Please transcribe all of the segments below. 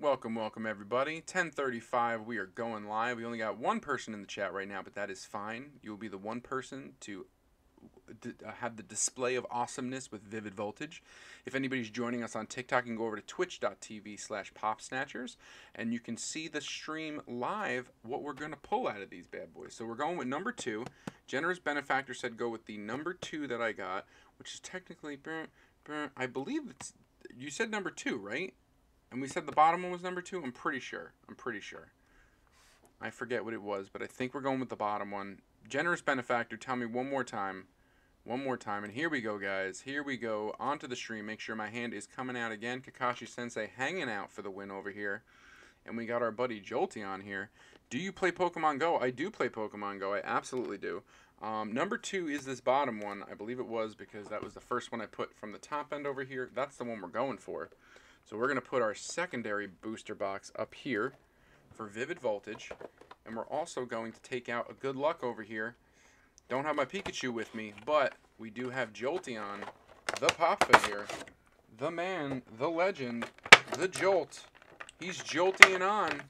Welcome, welcome everybody. 1035, we are going live. We only got one person in the chat right now, but that is fine. You will be the one person to uh, have the display of awesomeness with Vivid Voltage. If anybody's joining us on TikTok, you can go over to twitch.tv slash popsnatchers, and you can see the stream live what we're going to pull out of these bad boys. So we're going with number two. Generous Benefactor said go with the number two that I got, which is technically, I believe it's, you said number two, right? And we said the bottom one was number two? I'm pretty sure. I'm pretty sure. I forget what it was, but I think we're going with the bottom one. Generous Benefactor, tell me one more time. One more time. And here we go, guys. Here we go. Onto the stream. Make sure my hand is coming out again. Kakashi Sensei hanging out for the win over here. And we got our buddy Jolty on here. Do you play Pokemon Go? I do play Pokemon Go. I absolutely do. Um, number two is this bottom one. I believe it was because that was the first one I put from the top end over here. That's the one we're going for. So we're going to put our secondary booster box up here for Vivid Voltage. And we're also going to take out a good luck over here. Don't have my Pikachu with me, but we do have Jolteon, the pop figure, the man, the legend, the Jolt. He's jolting on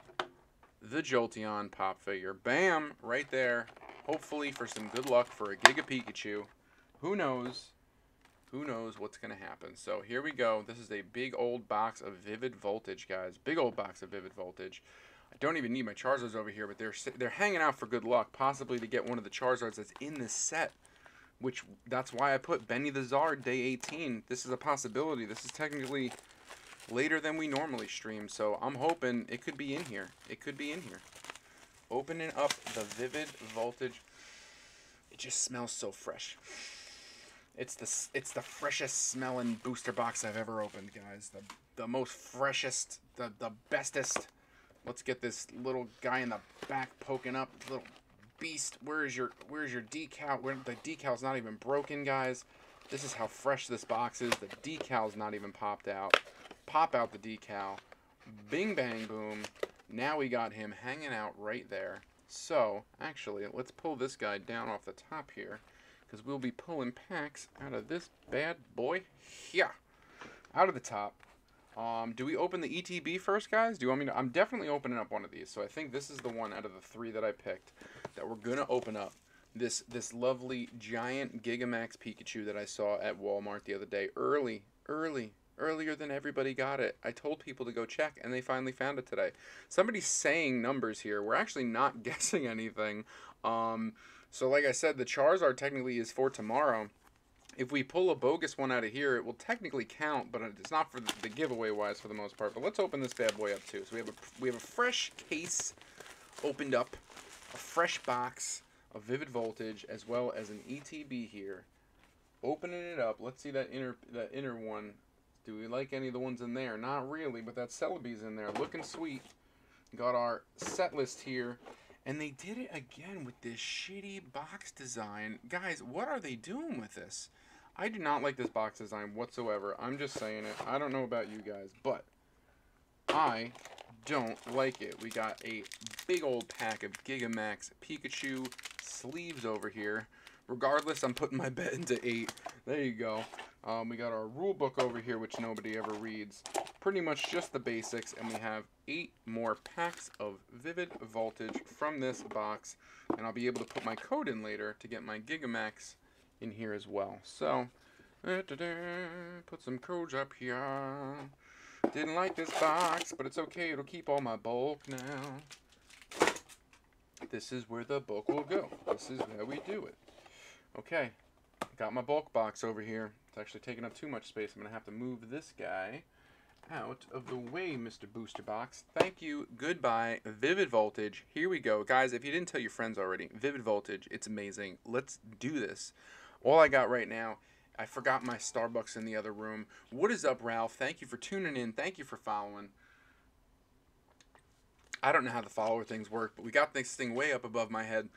the Jolteon pop figure. Bam! Right there. Hopefully for some good luck for a Giga Pikachu. Who knows? Who knows what's going to happen. So here we go. This is a big old box of Vivid Voltage, guys. Big old box of Vivid Voltage. I don't even need my Charizards over here, but they're they're hanging out for good luck, possibly to get one of the Charizards that's in this set. Which that's why I put Benny the Zard day 18. This is a possibility. This is technically later than we normally stream, so I'm hoping it could be in here. It could be in here. Opening up the Vivid Voltage. It just smells so fresh. It's the it's the freshest smelling booster box I've ever opened, guys. The the most freshest, the the bestest. Let's get this little guy in the back poking up, little beast. Where is your where's your decal? Where the decal's not even broken, guys. This is how fresh this box is. The decal's not even popped out. Pop out the decal. Bing bang boom. Now we got him hanging out right there. So, actually, let's pull this guy down off the top here because we'll be pulling packs out of this bad boy here. Out of the top. Um, do we open the ETB first, guys? Do you want me to? I'm definitely opening up one of these. So I think this is the one out of the three that I picked that we're to open up. This this lovely giant Gigamax Pikachu that I saw at Walmart the other day. Early, early, earlier than everybody got it. I told people to go check, and they finally found it today. Somebody's saying numbers here. We're actually not guessing anything. Um, so like I said, the Charizard technically is for tomorrow. If we pull a bogus one out of here, it will technically count, but it's not for the giveaway wise for the most part. But let's open this bad boy up too. So we have a we have a fresh case opened up, a fresh box of Vivid Voltage, as well as an ETB here. Opening it up, let's see that inner that inner one. Do we like any of the ones in there? Not really, but that Celebi's in there, looking sweet. Got our set list here. And they did it again with this shitty box design. Guys, what are they doing with this? I do not like this box design whatsoever. I'm just saying it. I don't know about you guys, but I don't like it. We got a big old pack of Gigamax Pikachu sleeves over here. Regardless, I'm putting my bet into 8. There you go. Um, we got our rule book over here, which nobody ever reads. Pretty much just the basics, and we have eight more packs of Vivid Voltage from this box, and I'll be able to put my code in later to get my Gigamax in here as well. So, put some codes up here. Didn't like this box, but it's okay. It'll keep all my bulk now. This is where the bulk will go. This is how we do it. Okay, got my bulk box over here. It's actually taking up too much space. I'm going to have to move this guy out of the way, Mr. Booster Box. Thank you. Goodbye. Vivid Voltage. Here we go. Guys, if you didn't tell your friends already, Vivid Voltage, it's amazing. Let's do this. All I got right now, I forgot my Starbucks in the other room. What is up, Ralph? Thank you for tuning in. Thank you for following. I don't know how the follower things work, but we got this thing way up above my head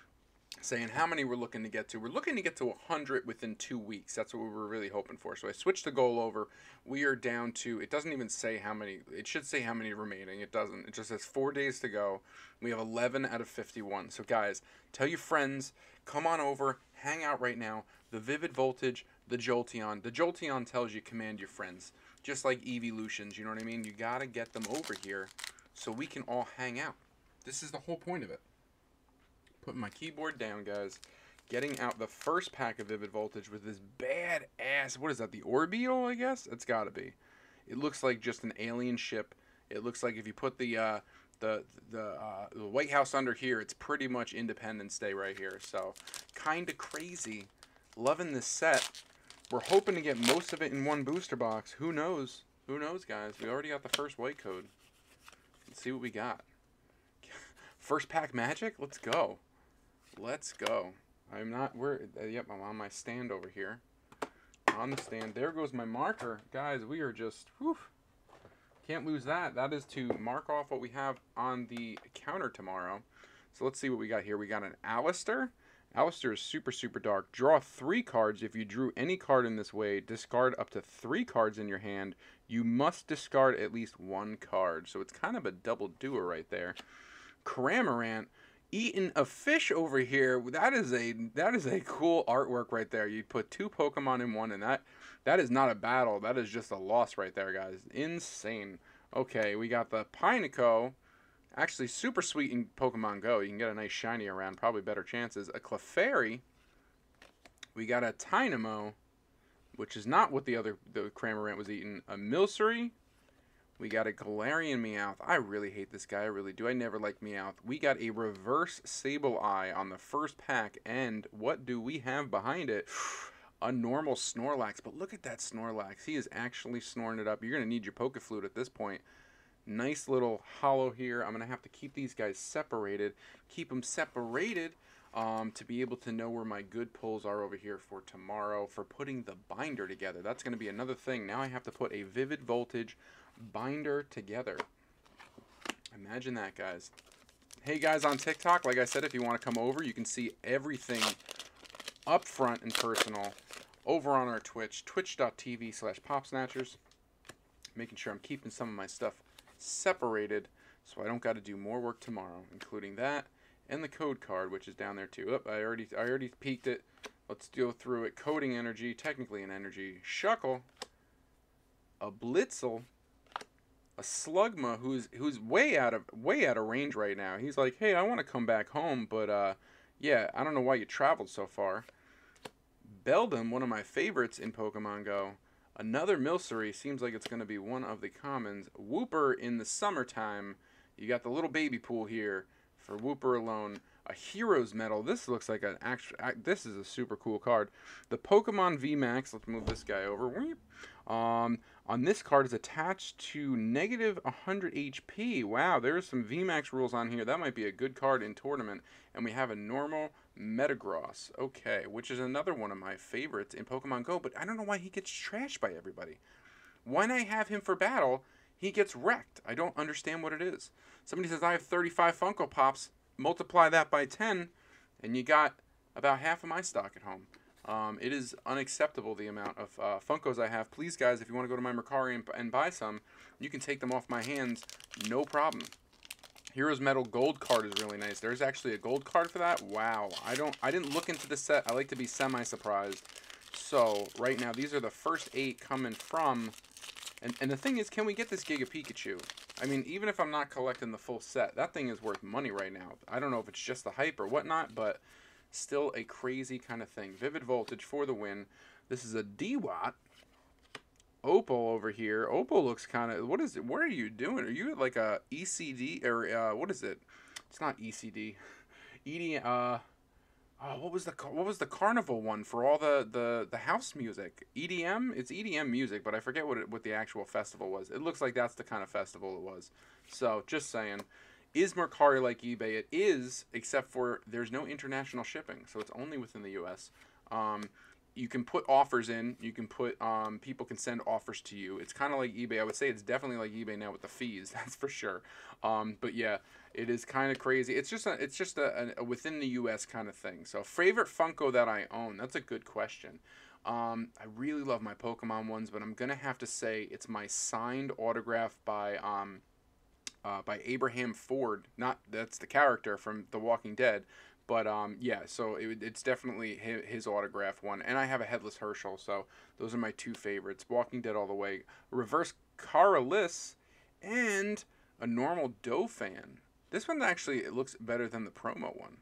saying how many we're looking to get to. We're looking to get to 100 within two weeks. That's what we were really hoping for. So I switched the goal over. We are down to, it doesn't even say how many, it should say how many remaining. It doesn't. It just says four days to go. We have 11 out of 51. So guys, tell your friends, come on over, hang out right now. The Vivid Voltage, the Jolteon. The Jolteon tells you command your friends. just like evolutions. You know what I mean? You gotta get them over here so we can all hang out. This is the whole point of it. Putting my keyboard down, guys. Getting out the first pack of Vivid Voltage with this bad ass. What is that? The Orbeetle, I guess. It's gotta be. It looks like just an alien ship. It looks like if you put the uh, the the, uh, the White House under here, it's pretty much Independence Day right here. So, kind of crazy. Loving this set. We're hoping to get most of it in one booster box. Who knows? Who knows, guys? We already got the first white code. Let's see what we got. First pack magic? Let's go. Let's go. I'm not, where, uh, yep, I'm on my stand over here. On the stand. There goes my marker. Guys, we are just, whew, can't lose that. That is to mark off what we have on the counter tomorrow. So let's see what we got here. We got an Allister. Allister is super, super dark. Draw three cards. If you drew any card in this way, discard up to three cards in your hand. You must discard at least one card. So it's kind of a double doer right there. Cramorant eating a fish over here. That is a that is a cool artwork right there. You put two Pokemon in one, and that that is not a battle. That is just a loss right there, guys. Insane. Okay, we got the Pineco. Actually, super sweet in Pokemon Go. You can get a nice shiny around. Probably better chances. A Clefairy. We got a Tynamo, which is not what the other the Cramorant was eating. A Milcery. We got a Galarian Meowth. I really hate this guy. I really do. I never like Meowth. We got a reverse Sableye on the first pack. And what do we have behind it? A normal Snorlax. But look at that Snorlax. He is actually snoring it up. You're going to need your Poke Flute at this point. Nice little holo here. I'm going to have to keep these guys separated. Keep them separated um, to be able to know where my good pulls are over here for tomorrow for putting the binder together. That's going to be another thing. Now I have to put a Vivid Voltage binder together. Imagine that, guys. Hey, guys, on TikTok, like I said, if you want to come over, you can see everything up front and personal over on our Twitch, twitch.tv slash popsnatchers. Making sure I'm keeping some of my stuff separated so I don't got to do more work tomorrow, including that and the code card, which is down there too. Oh, I already I already peeked it. Let's go through it. Coding energy, technically an energy. Shuckle, a Blitzle, a Slugma who's who's way out of way out of range right now. He's like, hey, I want to come back home, but uh, yeah, I don't know why you traveled so far. Beldum, one of my favorites in Pokemon Go. Another Milcery seems like it's going to be one of the commons. Wooper in the summertime. You got the little baby pool here for Wooper alone. A Hero's Medal. This looks like an actual. This is a super cool card. The Pokemon VMAX. Let's move this guy over. Um, on this card is attached to negative 100 HP. Wow, there's some VMAX rules on here. That might be a good card in tournament. And we have a normal Metagross. Okay, which is another one of my favorites in Pokemon Go, but I don't know why he gets trashed by everybody. When I have him for battle, he gets wrecked. I don't understand what it is. Somebody says, I have 35 Funko Pops. Multiply that by 10, and you got about half of my stock at home. Um, it is unacceptable the amount of uh, Funkos I have. Please, guys, if you want to go to my Mercari and, and, buy some, you can take them off my hands, no problem. Hero's Medal Gold card is really nice. There's actually a gold card for that. Wow, I don't, I didn't look into the set. I like to be semi-surprised. So right now, these are the first eight coming from. And and the thing is, can we get this Giga Pikachu? I mean, even if I'm not collecting the full set, that thing is worth money right now. I don't know if it's just the hype or whatnot, but Still a crazy kind of thing. Vivid Voltage for the win. This is a Dewott. Opal over here. Opal looks kind of. What is it? What are you doing? Are you like a ECD or uh, what is it? It's not ECD. ED. Uh, oh, what was the what was the carnival one for all the the the house music? EDM. It's EDM music, but I forget what it, what the actual festival was. It looks like that's the kind of festival it was. So just saying. Is Mercari like eBay? It is, except for there's no international shipping, so it's only within the U.S. Um, you can put offers in. You can put um, people can send offers to you. It's kind of like eBay. I would say it's definitely like eBay now with the fees. That's for sure. Um, but yeah, it is kind of crazy. It's just a, it's just a, a, within the U.S. kind of thing. So favorite Funko that I own. That's a good question. Um, I really love my Pokemon ones, but I'm gonna have to say it's my signed autograph by um, uh, by Abraham Ford. Not that's the character from The Walking Dead, But um, yeah, so it, it's definitely his, his autograph one, and I have a headless Hershel, so those are my two favorites. Walking Dead all the way, reverse Caralis, and a normal Donphan. This one actually it looks better than the promo one.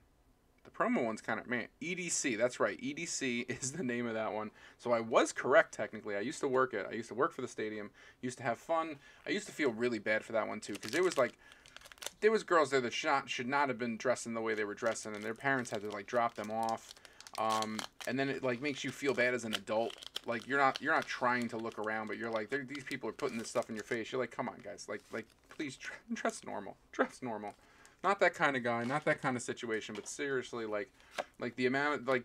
The promo one's kind of man. EDC, that's right. EDC is the name of that one. So I was correct technically. I used to work it. I used to work for the stadium. Used to have fun. I used to feel really bad for that one too because it was like there was girls there that should not, should not have been dressing the way they were dressing, and their parents had to like drop them off. Um, and then it like makes you feel bad as an adult. Like you're not you're not trying to look around, but you're like these people are putting this stuff in your face. You're like, come on, guys, like like please dress normal, dress normal. Not that kind of guy, not that kind of situation, but seriously, like like the amount of, like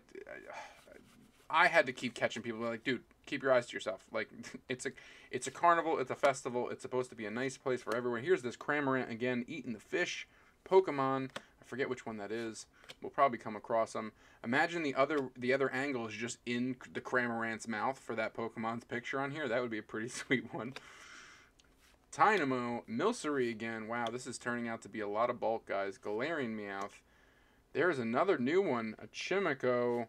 I had to keep catching people like, dude, keep your eyes to yourself. Like it's a it's a carnival, it's a festival, it's supposed to be a nice place for everyone. Here's this Cramorant again eating the fish, Pokemon. I forget which one that is. We'll probably come across them. Imagine the other the other angle is just in the Cramorant's mouth for that Pokemon's picture on here. That would be a pretty sweet one. Tynamo, Milcery again. Wow, this is turning out to be a lot of bulk, guys. Galarian Meowth. There's another new one, a Chimecho.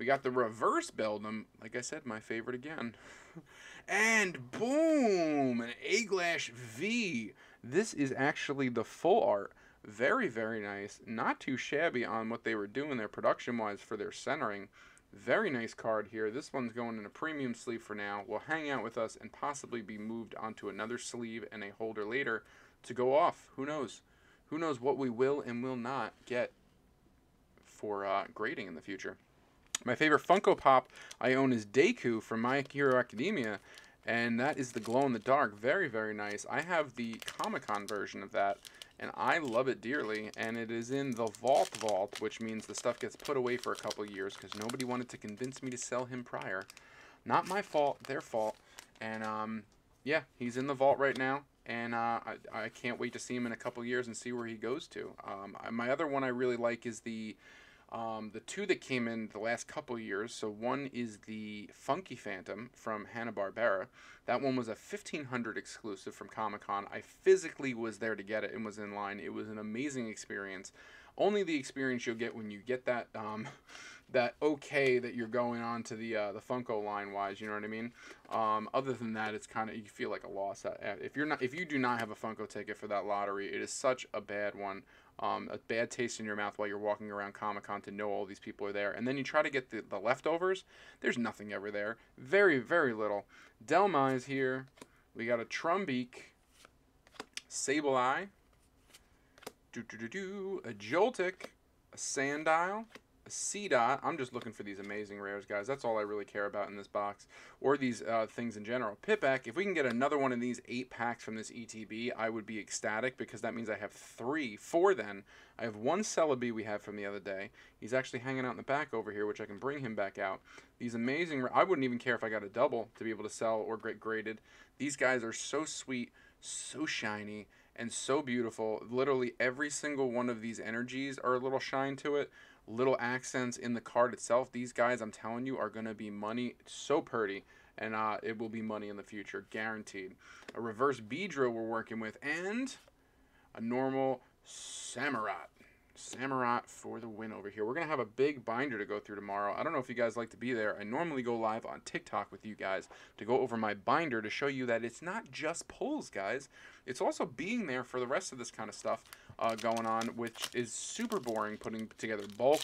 We got the reverse Beldum. Like I said, my favorite again. and boom, an Aegislash V. This is actually the full art. Very, very nice. Not too shabby on what they were doing there production-wise for their centering. Very nice card here. This one's going in a premium sleeve for now. Will hang out with us and possibly be moved onto another sleeve and a holder later to go off. Who knows? Who knows what we will and will not get for uh, grading in the future. My favorite Funko Pop I own is Deku from My Hero Academia, and that is the glow in the dark. Very, very nice. I have the Comic Con version of that, and I love it dearly. And it is in the Vault Vault, which means the stuff gets put away for a couple years because nobody wanted to convince me to sell him prior. Not my fault, their fault. And um, yeah, he's in the vault right now and uh, I, I can't wait to see him in a couple years and see where he goes to. Um, my other one I really like is the um, the two that came in the last couple years, so one is the Funky Phantom from Hanna-Barbera. That one was a 1500 exclusive from Comic-Con. I physically was there to get it and was in line. It was an amazing experience. Only the experience you'll get when you get that um, that okay that you're going on to the uh, the Funko line wise, you know what I mean? Um, other than that, it's kind of you feel like a loss. If you're not if you do not have a Funko ticket for that lottery, it is such a bad one um, a bad taste in your mouth while you're walking around Comic Con to know all these people are there. And then you try to get the, the leftovers, there's nothing ever there. Very, very little. Delma is here. We got a Trumbeak, Sableye, do do do a Joltik, a Sandile, Seedot. I'm just looking for these amazing rares, guys. That's all I really care about in this box, or these uh, things in general. Pipak, if we can get another one of these eight packs from this ETB, I would be ecstatic because that means I have three, four then. I have one Celebi we had from the other day. He's actually hanging out in the back over here, which I can bring him back out. These amazing, I wouldn't even care if I got a double to be able to sell or get graded. These guys are so sweet, so shiny, and so beautiful. Literally every single one of these energies are a little shine to it little accents in the card itself. These guys, I'm telling you, are going to be money. so pretty, and uh, it will be money in the future, guaranteed. A reverse Beedrill we're working with, and a normal Samurott. Samurott for the win over here. We're going to have a big binder to go through tomorrow. I don't know if you guys like to be there. I normally go live on TikTok with you guys to go over my binder to show you that it's not just pulls, guys. It's also being there for the rest of this kind of stuff uh, going on, which is super boring putting together bulk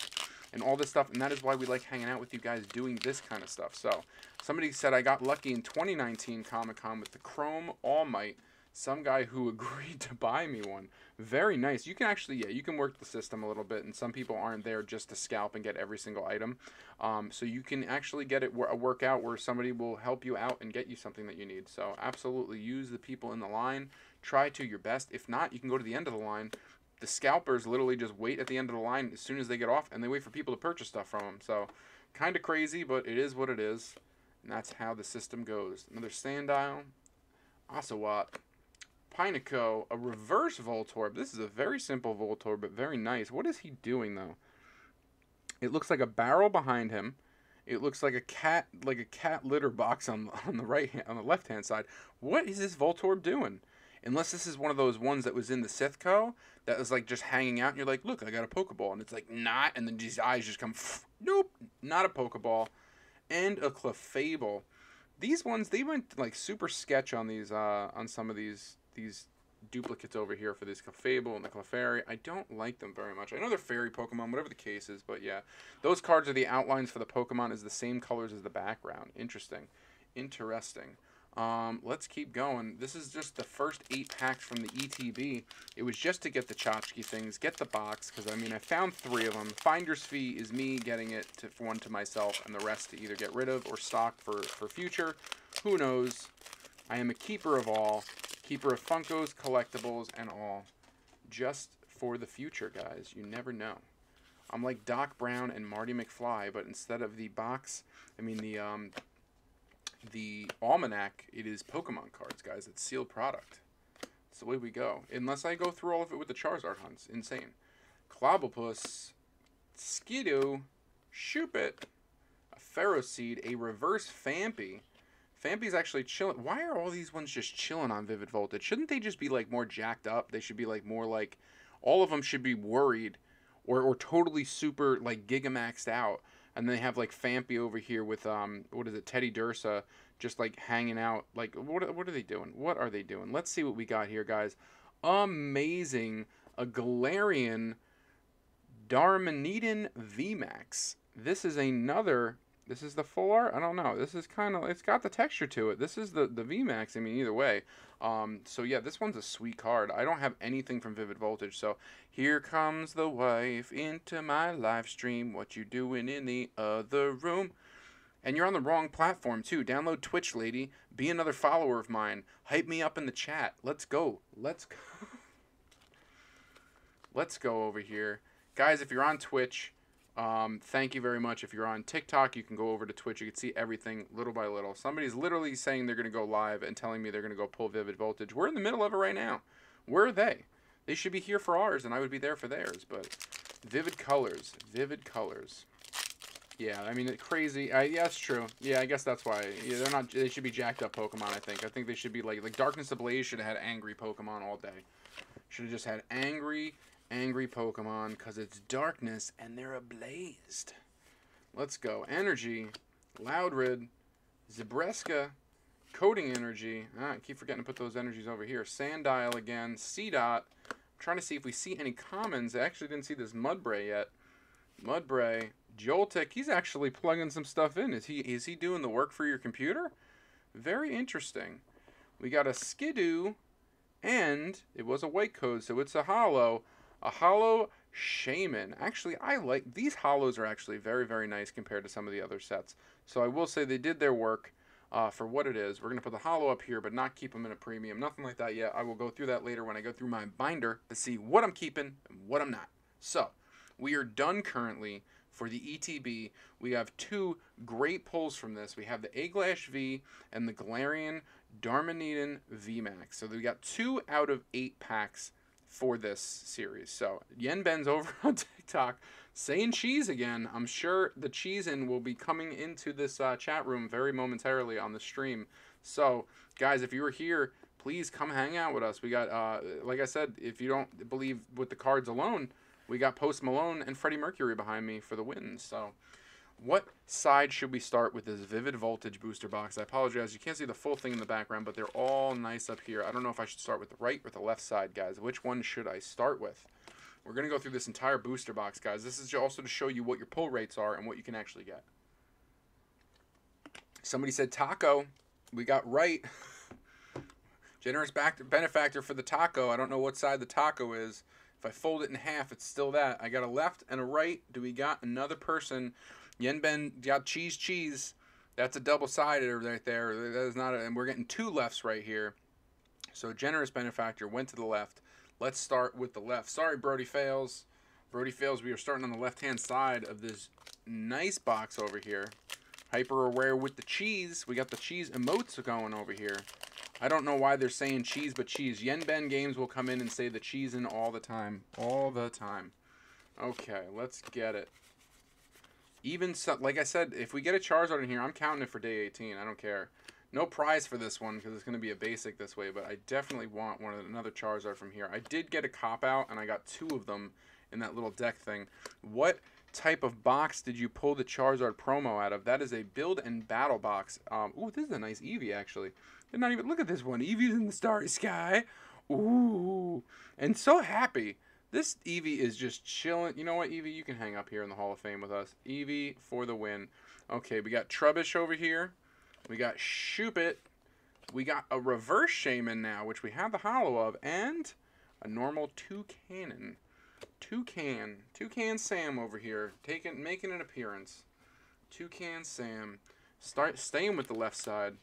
and all this stuff. And that is why we like hanging out with you guys doing this kind of stuff. So somebody said I got lucky in 2019 Comic-Con with the Chrome All Might some guy who agreed to buy me one. Very nice. You can actually, yeah, you can work the system a little bit, and some people aren't there just to scalp and get every single item. Um, so you can actually get it a workout where somebody will help you out and get you something that you need. So absolutely use the people in the line. Try to your best. If not, you can go to the end of the line. The scalpers literally just wait at the end of the line as soon as they get off, and they wait for people to purchase stuff from them. So kind of crazy, but it is what it is. And that's how the system goes. Another Sandile, Oshawott, Pineco, a reverse Voltorb. This is a very simple Voltorb, but very nice. What is he doing, though? It looks like a barrel behind him. It looks like a cat, like a cat litter box on on the right hand, on the left hand side. What is this Voltorb doing? Unless this is one of those ones that was in the Sithco that was like just hanging out, and you're like, look, I got a Pokeball, and it's like not, and then these eyes just come, nope, not a Pokeball, and a Clefable. These ones they went like super sketch on these uh, on some of these these duplicates over here for this Clefable and the Clefairy. I don't like them very much. I know they're fairy Pokemon, whatever the case is, but yeah. Those cards are the outlines for the Pokemon is the same colors as the background. Interesting. Interesting. Um, let's keep going. This is just the first eight packs from the ETB. It was just to get the tchotchke things, get the box, because, I mean, I found three of them. Finder's fee is me getting it to, for one to myself, and the rest to either get rid of or stock for, for future. Who knows? I am a keeper of all. Keeper of Funkos, collectibles, and all. Just for the future, guys. You never know. I'm like Doc Brown and Marty McFly, but instead of the box, I mean the um, the almanac, it is Pokemon cards, guys. It's sealed product. It's the way we go. Unless I go through all of it with the Charizard hunts. Insane. Clobbopus, Skiddo, Shuppet, a Ferroseed, a reverse Phanpy. Phanpy's actually chilling. Why are all these ones just chilling on Vivid Voltage? Shouldn't they just be like more jacked up? They should be like more like all of them should be worried or, or totally super like gigamaxed out and they have like Phanpy over here with um what is it Teddiursa just like hanging out like what what are they doing? What are they doing? Let's see what we got here guys. Amazing a Galarian Darmanitan VMAX this is another this is the full art I don't know this is kind of it's got the texture to it this is the the VMAX I mean either way um, so yeah, this one's a sweet card. I don't have anything from Vivid Voltage, so here comes the wife into my live stream. What you doing in the other room? And you're on the wrong platform too. Download Twitch, lady. Be another follower of mine. Hype me up in the chat. Let's go. Let's go. Let's go over here. Guys, if you're on Twitch, um, thank you very much. If you're on TikTok, you can go over to Twitch. You can see everything little by little. Somebody's literally saying they're going to go live and telling me they're going to go pull Vivid Voltage. We're in the middle of it right now. Where are they? They should be here for ours, and I would be there for theirs. But Vivid Colors. Vivid Colors. Yeah, I mean, crazy. I, yeah, that's true. Yeah, I guess that's why. Yeah, they're not. They should be jacked up Pokemon. I think. I think they should be like like Darkness Ablaze should have had angry Pokemon all day. Should have just had angry angry Pokemon because it's darkness and they're ablazed. Let's go. Energy, Loudred, Zebstrika, Coding Energy. Ah, I keep forgetting to put those energies over here. Sandile again, Seedot. I'm trying to see if we see any commons. I actually didn't see this Mudbray yet. Mudbray, Joltik. He's actually plugging some stuff in. Is he is he doing the work for your computer? Very interesting. We got a Skiddo, and it was a white code, so it's a holo. A holo Shaymin. Actually, I like these holos are actually very very nice compared to some of the other sets. So I will say they did their work uh, for what it is. We're gonna put the holo up here, but not keep them in a premium. Nothing like that yet. I will go through that later when I go through my binder to see what I'm keeping and what I'm not. So we are done currently for the ETB. We have two great pulls from this. We have the Aegislash V and the Galarian Darmanitan VMAX. So we got two out of eight packs for this series. So Yen Ben's over on TikTok saying cheese again. I'm sure the cheese in will be coming into this uh, chat room very momentarily on the stream. So guys, if you were here, please come hang out with us. We got, uh, like I said, if you don't believe with the cards alone, we got Post Malone and Freddie Mercury behind me for the wins. So what side should we start with this Vivid Voltage booster box? I apologize, you can't see the full thing in the background, but they're all nice up here. I don't know if I should start with the right or the left side, guys. Which one should I start with? We're going to go through this entire booster box, guys. This is also to show you what your pull rates are and what you can actually get. Somebody said taco. We got right. Generous back benefactor for the taco. I don't know what side the taco is. If I fold it in half, it's still that. I got a left and a right. Do we got another person Yenben got cheese cheese. That's a double sided right there. That is not a, and we're getting two lefts right here. So generous benefactor went to the left. Let's start with the left. Sorry, Brody fails. Brody fails. We are starting on the left hand side of this nice box over here. Hyper aware with the cheese. We got the cheese emotes going over here. I don't know why they're saying cheese, but cheese. Yenben games will come in and say the cheese in all the time. All the time. Okay, let's get it. Even so, like I said, if we get a Charizard in here, I'm counting it for day 18. I don't care. No prize for this one because it's going to be a basic this way, but I definitely want one another Charizard from here. I did get a cop out, and I got two of them in that little deck thing. What type of box did you pull the Charizard promo out of? That is a build and battle box. Um, ooh, this is a nice Eevee actually. Did not even look at this one. Eevee's in the starry sky. Ooh, and so happy. This Eevee is just chilling. You know what, Eevee? You can hang up here in the Hall of Fame with us. Eevee for the win. Okay, we got Trubbish over here. We got Shuppet. We got a reverse Shaymin now, which we have the holo of, and a normal Toucannon. Toucan. Toucan Sam over here, taking making an appearance. Toucan Sam. Start staying with the left side.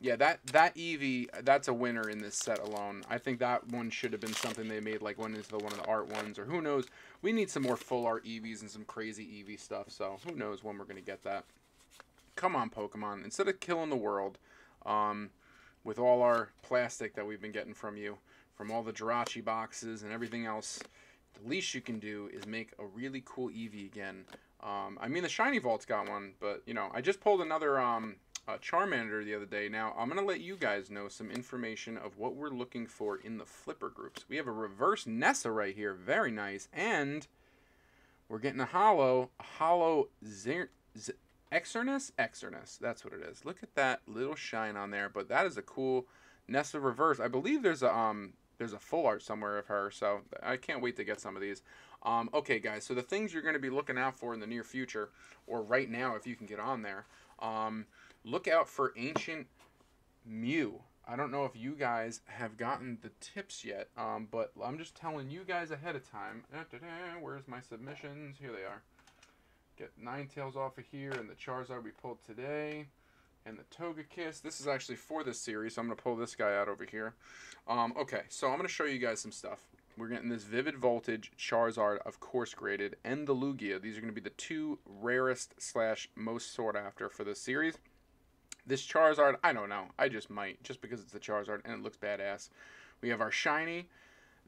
Yeah, that that Eevee, that's a winner in this set alone. I think that one should have been something they made like one is the one of the art ones, or who knows. We need some more full art Eevees and some crazy Eevee stuff. So who knows when we're gonna get that. Come on, Pokemon. Instead of killing the world, um, with all our plastic that we've been getting from you, from all the Jirachi boxes and everything else, the least you can do is make a really cool Eevee again. Um, I mean, the Shiny Vault's got one, but, you know, I just pulled another um, uh, Charmander the other day. Now, I'm going to let you guys know some information of what we're looking for in the flipper groups. We have a reverse Nessa right here. Very nice. And we're getting a holo, a holo Xerneas? Xerneas. That's what it is. Look at that little shine on there. But that is a cool Nessa reverse. I believe there's a um there's a full art somewhere of her, so I can't wait to get some of these. Um, okay, guys, so the things you're going to be looking out for in the near future, or right now if you can get on there, um, look out for Ancient Mew. I don't know if you guys have gotten the tips yet, um, but I'm just telling you guys ahead of time. Where's my submissions? Here they are. Get Ninetales off of here, and the Charizard we pulled today and the Togekiss. This is actually for this series, so I'm going to pull this guy out over here. Um, okay, so I'm going to show you guys some stuff. We're getting this Vivid Voltage Charizard, of course graded, and the Lugia. These are going to be the two rarest slash most sought after for this series. This Charizard, I don't know. I just might, just because it's a Charizard and it looks badass. We have our Shiny,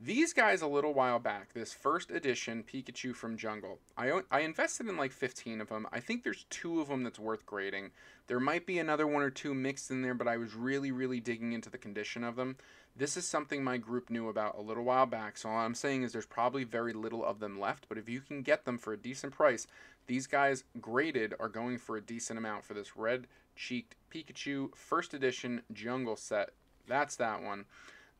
these guys a little while back, this first edition Pikachu from Jungle, I, I invested in like 15 of them. I think there's two of them that's worth grading. There might be another one or two mixed in there, but I was really, really digging into the condition of them. This is something my group knew about a little while back, so all I'm saying is there's probably very little of them left, but if you can get them for a decent price, these guys graded are going for a decent amount for this red cheeked Pikachu first edition jungle set. That's that one.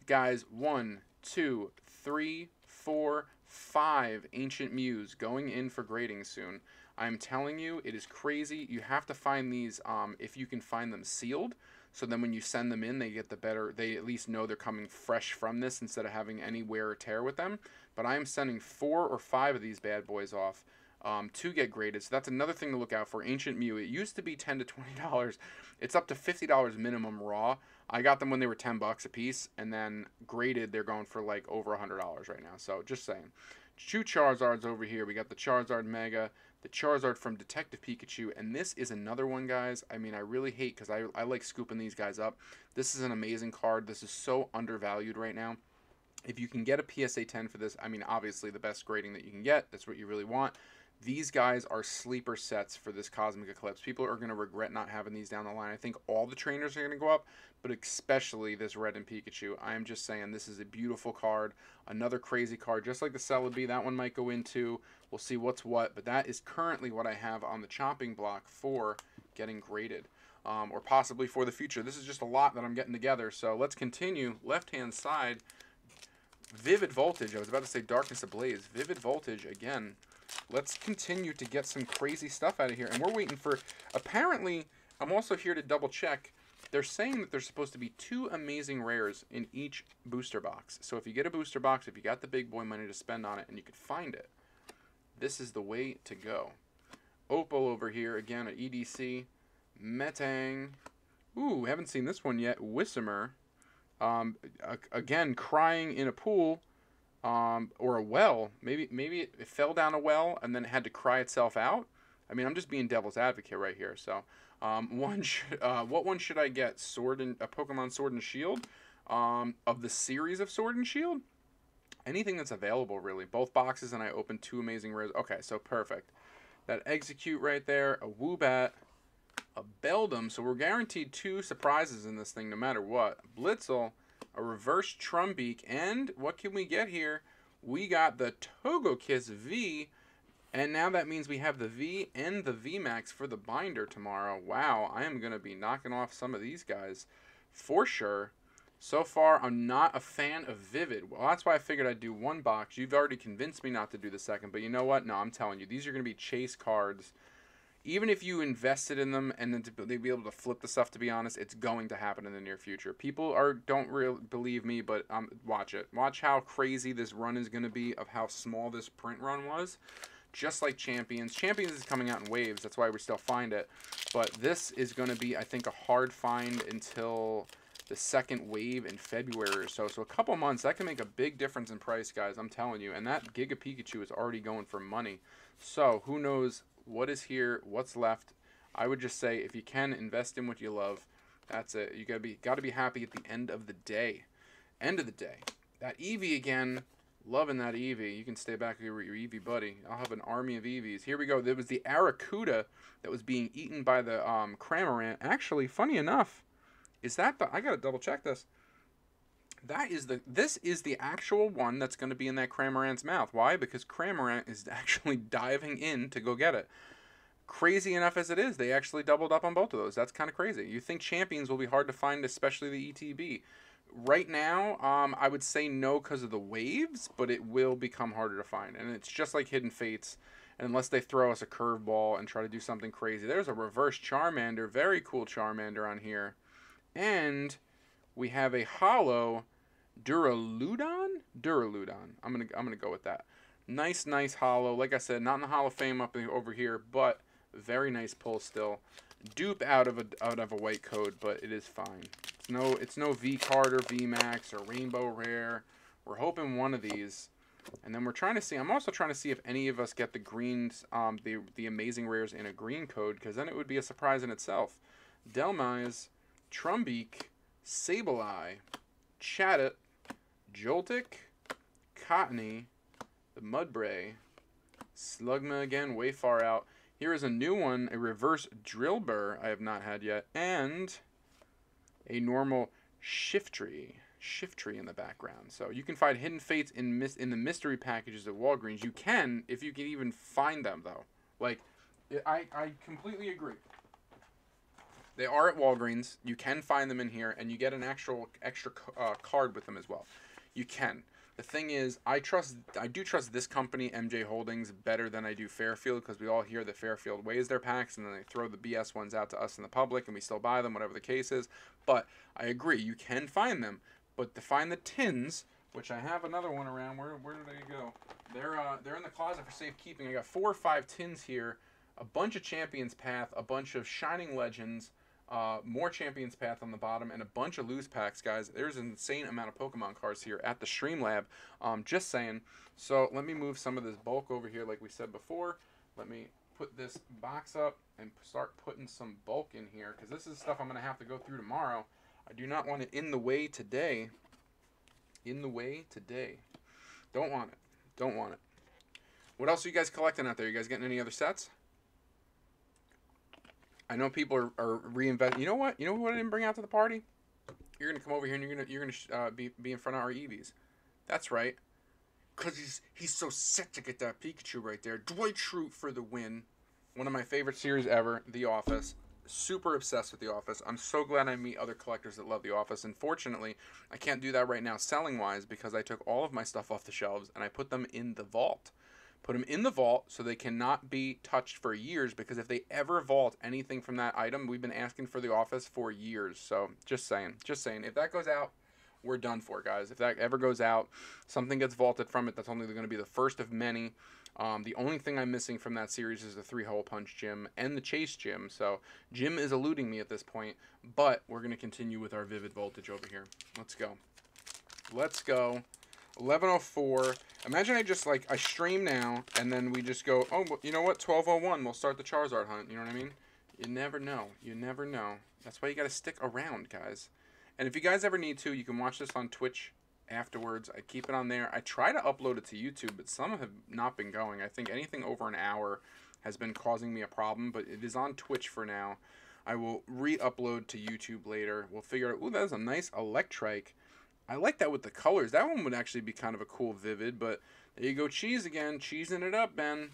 Guys, one, two, three, four, five Ancient Mews going in for grading soon. I'm telling you, it is crazy. You have to find these um, if you can find them sealed. So then when you send them in, they get the better, they at least know they're coming fresh from this instead of having any wear or tear with them. But I am sending four or five of these bad boys off um, to get graded. So that's another thing to look out for. Ancient Mew, it used to be 10 to $20. It's up to $50 minimum raw. I got them when they were 10 bucks a piece, and then graded, they're going for like over $100 right now. So just saying. Two Charizards over here. We got the Charizard Mega, the Charizard from Detective Pikachu, and this is another one, guys. I mean, I really hate because I, I like scooping these guys up. This is an amazing card. This is so undervalued right now. If you can get a PSA 10 for this, I mean, obviously the best grading that you can get. That's what you really want. These guys are sleeper sets for this Cosmic Eclipse. People are going to regret not having these down the line. I think all the trainers are going to go up, but especially this Red and Pikachu. I am just saying this is a beautiful card. Another crazy card, just like the Celebi. That one might go into. We'll see what's what, but that is currently what I have on the chopping block for getting graded. Um, or possibly for the future. This is just a lot that I'm getting together. So let's continue. Left-hand side, Vivid Voltage. I was about to say Darkness Ablaze. Vivid Voltage, again, let's continue to get some crazy stuff out of here. And we're waiting for, apparently, I'm also here to double check. They're saying that there's supposed to be two amazing rares in each booster box. So if you get a booster box, if you got the big boy money to spend on it and you could find it, this is the way to go. Opal over here, again at EDC. Metang. Ooh, haven't seen this one yet. Whismur. Um, again, crying in a pool um, or a well. Maybe maybe it, fell down a well and then it had to cry itself out. I mean, I'm just being devil's advocate right here. So, um, one uh, what one should I get? Sword and a Pokemon Sword and Shield um, of the series of Sword and Shield. Anything that's available, really. Both boxes, and I opened two amazing rares. Okay, so perfect. That execute right there, a Woobat, a Beldum. So we're guaranteed two surprises in this thing no matter what. Blitzle, a reverse Trumbeak, and what can we get here? We got the Togekiss V, and now that means we have the V and the VMAX for the binder tomorrow. Wow, I am going to be knocking off some of these guys for sure. So far, I'm not a fan of Vivid. Well, that's why I figured I'd do one box. You've already convinced me not to do the second, but you know what? No, I'm telling you, these are going to be chase cards. Even if you invested in them and then to be able to flip the stuff, to be honest, it's going to happen in the near future. People are don't really believe me, but um, watch it. Watch how crazy this run is going to be of how small this print run was just like Champions. Champions is coming out in waves, that's why we still find it. But this is going to be, I think, a hard find until the second wave in February or so. So a couple months, that can make a big difference in price, guys. I'm telling you. And that Giga Pikachu is already going for money. So who knows what is here, what's left. I would just say if you can invest in what you love, that's it. You gotta be gotta be happy at the end of the day. End of the day. That Eevee again. Loving that Eevee. You can stay back with your Eevee buddy. I'll have an army of Eevees. Here we go. There was the Arrokuda that was being eaten by the um, Cramorant. Actually, funny enough, is that the... I gotta double check this. That is the... This is the actual one that's going to be in that Cramorant's mouth. Why? Because Cramorant is actually diving in to go get it. Crazy enough as it is, they actually doubled up on both of those. That's kind of crazy. You think champions will be hard to find, especially the ETB. Right now, um, I would say no because of the waves, but it will become harder to find. And it's just like Hidden Fates, unless they throw us a curveball and try to do something crazy. There's a reverse Charmander, very cool Charmander on here. And we have a holo Duraludon? Duraludon. I'm gonna I'm gonna go with that. Nice, nice holo. Like I said, not in the Hall of Fame up over here, but very nice pull still. Dupe out of a out of a white code, but it is fine. It's no it's no V card or V Max or Rainbow Rare. We're hoping one of these. And then we're trying to see. I'm also trying to see if any of us get the greens, um, the the amazing rares in a green code, because then it would be a surprise in itself. Dhelmise, Trumbeak, Sableye, Chatot, Joltik, Cottonee, the Mudbray, Slugma again, way far out. Here is a new one, a reverse Drillbur I have not had yet, and a normal Shiftry. Shiftry in the background. So you can find Hidden Fates in in the mystery packages at Walgreens. You can if you can even find them though. Like, I I completely agree. They are at Walgreens. You can find them in here, and you get an actual extra uh, card with them as well. You can. The thing is, I trust, I do trust this company, MJ Holdings, better than I do Fairfield because we all hear that Fairfield weighs their packs and then they throw the BS ones out to us in the public and we still buy them, whatever the case is. But I agree, you can find them, but to find the tins, which I have another one around. Where where did they go? They're uh, they're in the closet for safekeeping. I got four or five tins here, a bunch of Champions Path, a bunch of Shining Legends, uh, more Champions Path on the bottom, and a bunch of loose packs, guys. There's an insane amount of Pokemon cards here at the Streamlab. Um, just saying. So let me move some of this bulk over here, like we said before. Let me put this box up and start putting some bulk in here, because this is stuff I'm going to have to go through tomorrow. I do not want it in the way today. In the way today. Don't want it. Don't want it. What else are you guys collecting out there? You guys getting any other sets? I know people are, are reinvest. You know what? You know what I didn't bring out to the party? You're gonna come over here and you're gonna you're gonna uh, be be in front of our Eevees. That's right. Cause he's he's so set to get that Pikachu right there. Dwight Schrute for the win. One of my favorite series ever, The Office. Super obsessed with The Office. I'm so glad I meet other collectors that love The Office. Unfortunately, I can't do that right now selling wise because I took all of my stuff off the shelves and I put them in the vault put them in the vault so they cannot be touched for years because if they ever vault anything from that item, we've been asking for the office for years. So just saying, just saying, if that goes out, we're done for, guys. If that ever goes out, something gets vaulted from it, that's only going to be the first of many. Um, the only thing I'm missing from that series is the three hole punch gym and the chase gym. So Jim is eluding me at this point, but we're going to continue with our vivid voltage over here. Let's go. Let's go. 1104. Imagine I just like I stream now and then we just go, "Oh, you know what? 1201, we'll start the Charizard hunt." You know what I mean? You never know. You never know. That's why you got to stick around, guys. And if you guys ever need to, you can watch this on Twitch afterwards. I keep it on there. I try to upload it to YouTube, but some have not been going. I think anything over an hour has been causing me a problem, but it is on Twitch for now. I will re-upload to YouTube later. We'll figure out. Ooh, that's a nice Electrike. I like that with the colors. That one would actually be kind of a cool Vivid, but there you go, cheese again. Cheesing it up, Ben.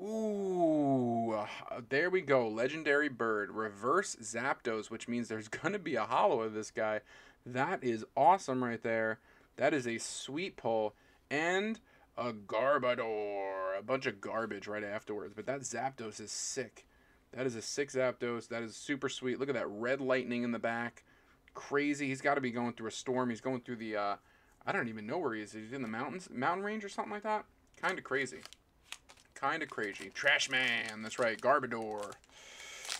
Ooh, uh, there we go. Legendary Bird. Reverse Zapdos, which means there's going to be a holo of this guy. That is awesome right there. That is a sweet pull. And a Garbodor. A bunch of garbage right afterwards. But that Zapdos is sick. That is a sick Zapdos. That is super sweet. Look at that red lightning in the back. Crazy. He's got to be going through a storm. He's going through the, uh, I don't even know where he is. He's in the mountains, mountain range or something like that. Kind of crazy. Kind of crazy. Trash Man. That's right. Garbodor.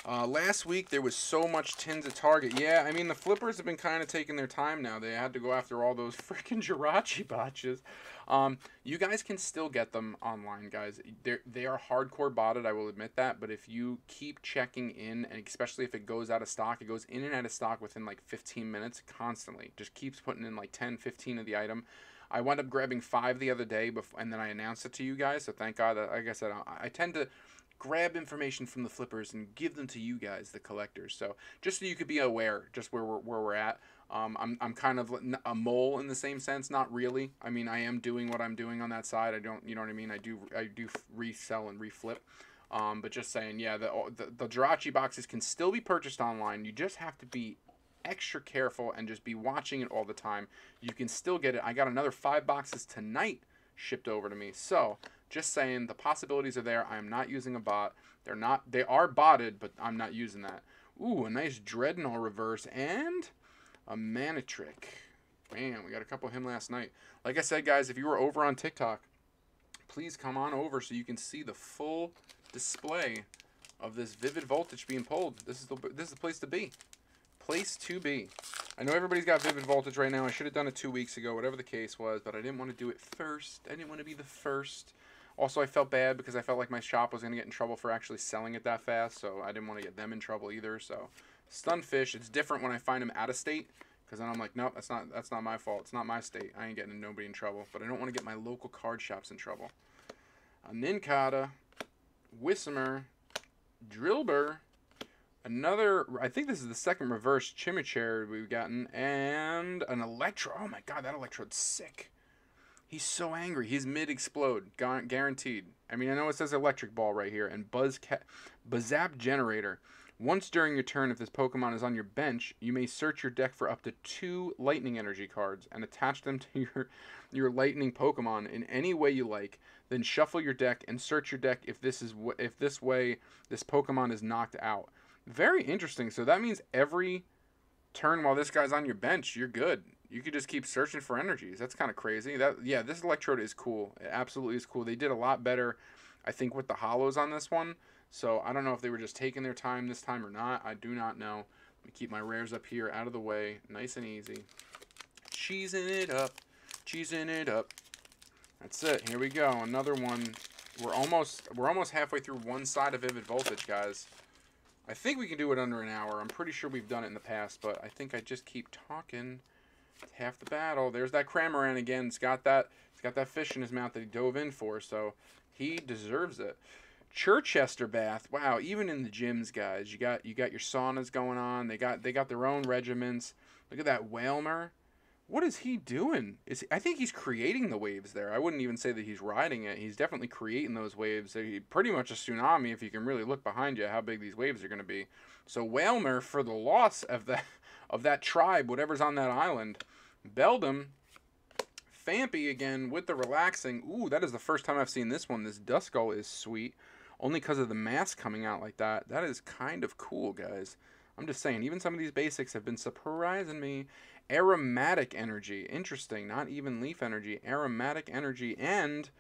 Uh, last week there was so much tins at Target. Yeah, I mean the flippers have been kind of taking their time now. They had to go after all those freaking Jirachi botches. Um, you guys can still get them online, guys. They're, they are hardcore botted, I will admit that. But if you keep checking in, and especially if it goes out of stock, it goes in and out of stock within like 15 minutes constantly. Just keeps putting in like 10, 15 of the item. I wound up grabbing five the other day, before, and then I announced it to you guys. So thank God that, like I said, I, I tend to grab information from the flippers and give them to you guys, the collectors. So just so you could be aware, just where we're, where we're at. Um, I'm, I'm kind of a mole in the same sense, not really. I mean, I am doing what I'm doing on that side. I don't, you know what I mean. I do, I do resell and reflip. Um, but just saying, yeah, the, the the Jirachi boxes can still be purchased online. You just have to be extra careful and just be watching it all the time. You can still get it. I got another five boxes tonight shipped over to me. So just saying, the possibilities are there. I am not using a bot. They're not. They are botted, but I'm not using that. Ooh, a nice Drednaw reverse and a Manectric. Man, we got a couple of him last night. Like I said, guys, if you were over on TikTok, please come on over so you can see the full display of this vivid voltage being pulled. This is the this is the place to be. Place to be. I know everybody's got vivid voltage right now. I should have done it two weeks ago, whatever the case was, but I didn't want to do it first. I didn't want to be the first. Also, I felt bad because I felt like my shop was going to get in trouble for actually selling it that fast, so I didn't want to get them in trouble either. So, stunfish, it's different when I find them out of state, because then I'm like, nope, that's not that's not my fault. It's not my state. I ain't getting nobody in trouble. But I don't want to get my local card shops in trouble. A Nincada, Whismur, Drillbur, another, I think this is the second reverse Chimichurri we've gotten, and an Electro. Oh my god, that Electrode's sick. He's so angry. He's mid-explode, guaranteed. I mean, I know it says Electric Ball right here, and Buzz Ca- Buzzap Generator. Once during your turn, if this Pokemon is on your bench, you may search your deck for up to two Lightning Energy cards and attach them to your your Lightning Pokemon in any way you like. Then shuffle your deck and search your deck if this is if this way this Pokemon is knocked out. Very interesting. So that means every turn while this guy's on your bench, you're good. You could just keep searching for energies. That's kind of crazy. That yeah, this Electrode is cool. It absolutely is cool. They did a lot better, I think, with the holos on this one. So I don't know if they were just taking their time this time or not. I do not know. Let me keep my rares up here out of the way, nice and easy. Cheesing it up, cheesing it up. That's it. Here we go. Another one. We're almost we're almost halfway through one side of Vivid Voltage, guys. I think we can do it under an hour. I'm pretty sure we've done it in the past, but I think I just keep talking. Half the battle. There's that Cramorant again. It's got that. It's got that fish in his mouth that he dove in for, so he deserves it. Circhester Bath. Wow, even in the gyms, guys, you got you got your saunas going on. They got they got their own regiments. Look at that Wailmer. What is he doing? Is he, I think he's creating the waves there. I wouldn't even say that he's riding it. He's definitely creating those waves. He, pretty much a tsunami if you can really look behind you how big these waves are going to be. So Wailmer for the loss of that of that tribe, whatever's on that island. Beldum Phanpy again with the relaxing. Ooh, that is the first time I've seen this one. This Duskull is sweet only because of the mask coming out like that. That is kind of cool, guys. I'm just saying, even some of these basics have been surprising me. Aromatic energy, interesting. Not even leaf energy, aromatic energy, and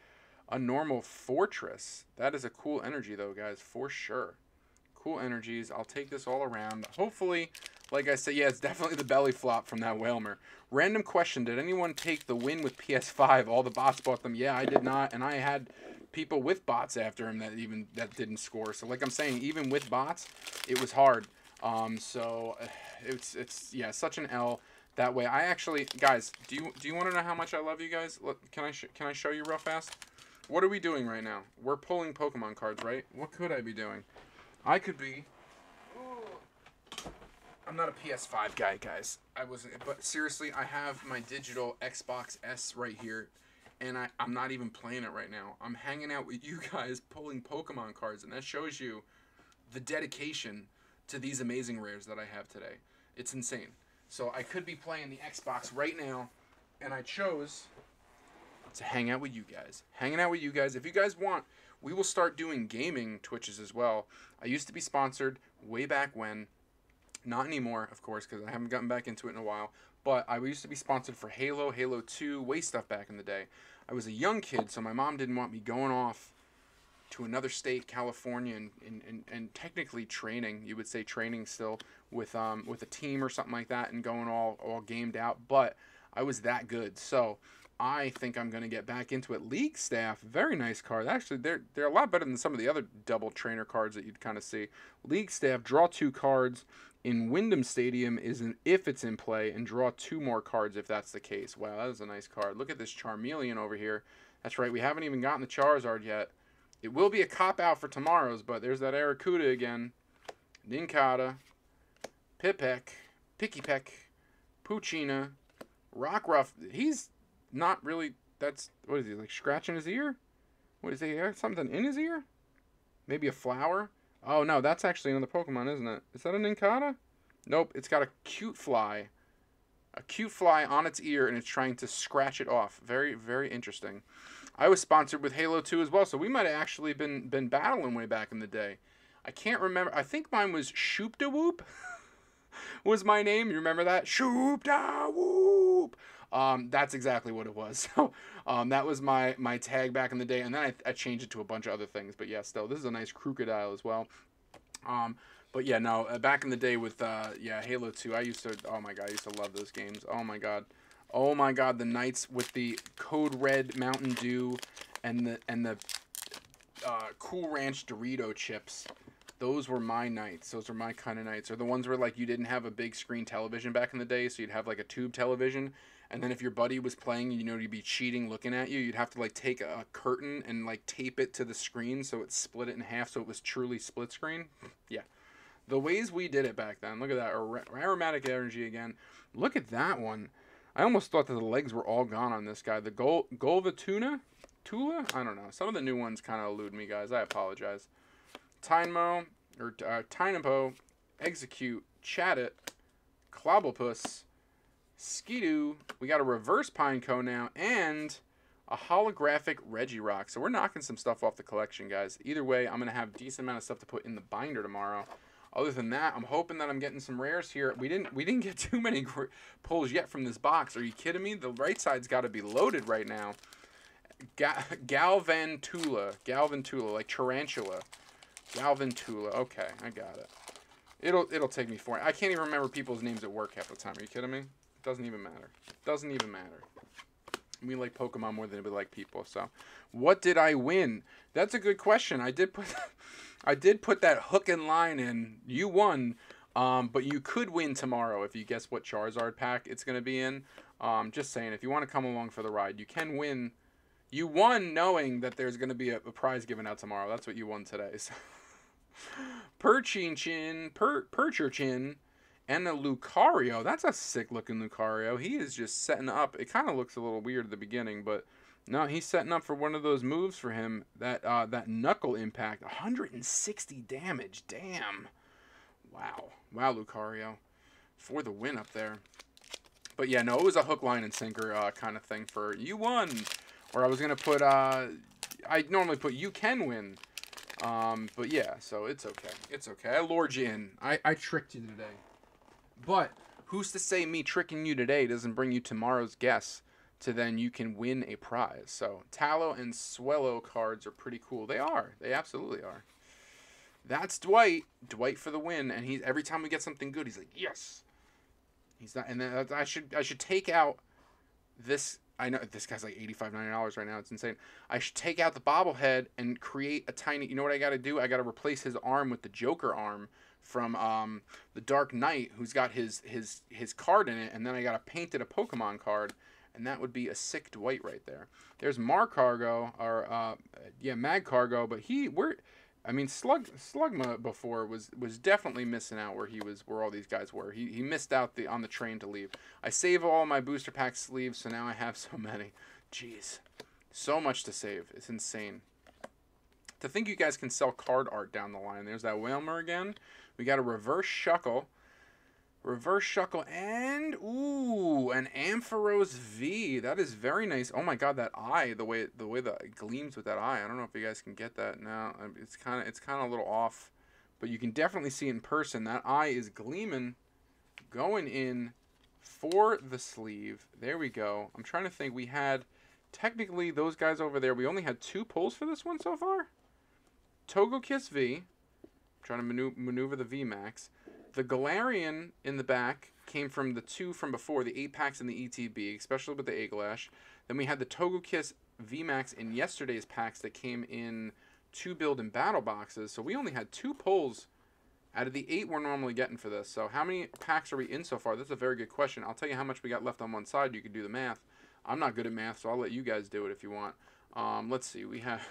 a normal Forretress. That is a cool energy, though, guys, for sure. Cool energies. I'll take this all around. Hopefully, like I said, yeah, it's definitely the belly flop from that Wailmer. Random question: Did anyone take the win with PS5? All the bots bought them. Yeah, I did not, and I had people with bots after him that even that didn't score. So like I'm saying, even with bots, it was hard. Um, so it's it's yeah, such an L that way. I actually, guys, do you do you want to know how much I love you guys? Look, can I can I show you real fast? What are we doing right now? We're pulling Pokemon cards, right? What could I be doing? I could be. I'm not a PS5 guy, guys. I wasn't, but seriously, I have my digital Xbox S right here, and I, I'm not even playing it right now. I'm hanging out with you guys pulling Pokemon cards, and that shows you the dedication to these amazing rares that I have today. It's insane. So I could be playing the Xbox right now, and I chose to hang out with you guys. Hanging out with you guys. If you guys want, we will start doing gaming Twitches as well. I used to be sponsored way back when. Not anymore, of course, because I haven't gotten back into it in a while. But I used to be sponsored for Halo, Halo 2, way stuff back in the day. I was a young kid, so my mom didn't want me going off to another state, California, and, and, and, and technically training. You would say training still with um with a team or something like that, and going all all gamed out. But I was that good, so I think I'm going to get back into it. League staff, very nice card. Actually, they're they're a lot better than some of the other double trainer cards that you'd kind of see. League staff, draw two cards in Wyndon Stadium is an if it's in play, and draw two more cards if that's the case. Wow, that is a nice card. Look at this Charmeleon over here. That's right, we haven't even gotten the Charizard yet. It will be a cop out for tomorrow's, but there's that Arrokuda again. Nincada, Pipek, Pikipek, Poochyena, Rockruff. He's not really. That's what is he like scratching his ear? What is he? Something in his ear? Maybe a flower? Oh no, that's actually another Pokemon, isn't it? Is that an Nincada? Nope, it's got a cute fly. A cute fly on its ear and it's trying to scratch it off. Very, very interesting. I was sponsored with Halo 2 as well, so we might have actually been been battling way back in the day. I can't remember. I think mine was Shoopda Whoop. was my name. You remember that? Shoopda Whoop. Um, that's exactly what it was. So um, that was my my tag back in the day, and then I, I changed it to a bunch of other things. But yeah, still, this is a nice crocodile as well. Um, but yeah, no, uh, back in the day with uh, yeah Halo 2, I used to oh my god, I used to love those games. Oh my god, oh my god, the nights with the Code Red Mountain Dew and the and the uh, Cool Ranch Dorito chips. Those were my nights. Those were my kind of nights. Or the ones where like you didn't have a big screen television back in the day, so you'd have like a tube television and then if your buddy was playing, you know, you'd be cheating, looking at you, you'd have to like take a curtain and like tape it to the screen so it split it in half, so it was truly split screen. yeah, the ways we did it back then. Look at that aromatic energy again. Look at that one. I almost thought that the legs were all gone on this guy. The Gol Golvatuna, Tula. I don't know. Some of the new ones kind of elude me, guys. I apologize. Tynamo or uh, Tynapo, Execute, Chat Clobbopus. Skiddo. We got a reverse Pineco now and a holographic Regirock. So we're knocking some stuff off the collection, guys. Either way, I'm going to have decent amount of stuff to put in the binder tomorrow. Other than that, I'm hoping that I'm getting some rares here. We didn't we didn't get too many pulls yet from this box. Are you kidding me? The right side's got to be loaded right now. Ga Galvantula. Galvantula, like tarantula. Galvantula. Okay, I got it. It'll it'll take me four. I can't even remember people's names at work half the time. Are you kidding me? It doesn't even matter. It Doesn't even matter. We like Pokemon more than we like people. So, what did I win? That's a good question. I did put, I did put that hook and line in. You won, um, but you could win tomorrow if you guess what Charizard pack it's gonna be in. Um, just saying, if you want to come along for the ride, you can win. You won knowing that there's gonna be a, a prize given out tomorrow. That's what you won today. So. Perchinchin, per Percherchin and the Lucario, that's a sick looking Lucario. He is just setting up. It kind of looks a little weird at the beginning, but no, he's setting up for one of those moves for him. That uh, that knuckle impact, 160 damage. Damn. Wow. Wow, Lucario. For the win up there. But yeah, no, it was a hook, line, and sinker uh, kind of thing for you won. Or I was going to put, uh, I normally put you can win. Um, but yeah, so it's okay. It's okay. I lured you in. I, I tricked you today. But who's to say me tricking you today doesn't bring you tomorrow's guess to then you can win a prize. So Taillow and Swellow cards are pretty cool. They are. They absolutely are. That's Dwight. Dwight for the win. And he's every time we get something good, he's like, yes. He's not. And then I should I should take out this. I know this guy's like 85 90 dollars right now. It's insane. I should take out the bobblehead and create a tiny. You know what I got to do? I got to replace his arm with the Joker arm from um, the Dark Knight, who's got his his his card in it, and then I got to paint it a Pokemon card, and that would be a sick Dwight right there. There's Mark Cargo or uh, yeah Magcargo, but he we're I mean, Slug Slugma before was was definitely missing out where he was where all these guys were. He he missed out the on the train to leave. I save all my booster pack sleeves, so now I have so many. Jeez, so much to save. It's insane. To think you guys can sell card art down the line. There's that Wailmer again. We got a reverse Shuckle. Reverse Shuckle and ooh, an Ampharos V. That is very nice. Oh my god, that eye, the way the way that gleams with that eye. I don't know if you guys can get that now. It's kind of it's kind of a little off, but you can definitely see in person. That eye is gleaming, going in for the sleeve. There we go. I'm trying to think. We had technically those guys over there. We only had two pulls for this one so far. Togekiss V. I'm trying to maneuver, maneuver the V Max. The Galarian in the back came from the two from before, the 8 packs and the ETB, especially with the Aegislash. Then we had the Togekiss VMAX in yesterday's packs that came in two build and battle boxes. So we only had two pulls out of the eight we're normally getting for this. So how many packs are we in so far? That's a very good question. I'll tell you how much we got left on one side. You can do the math. I'm not good at math, so I'll let you guys do it if you want. Um, let's see. We have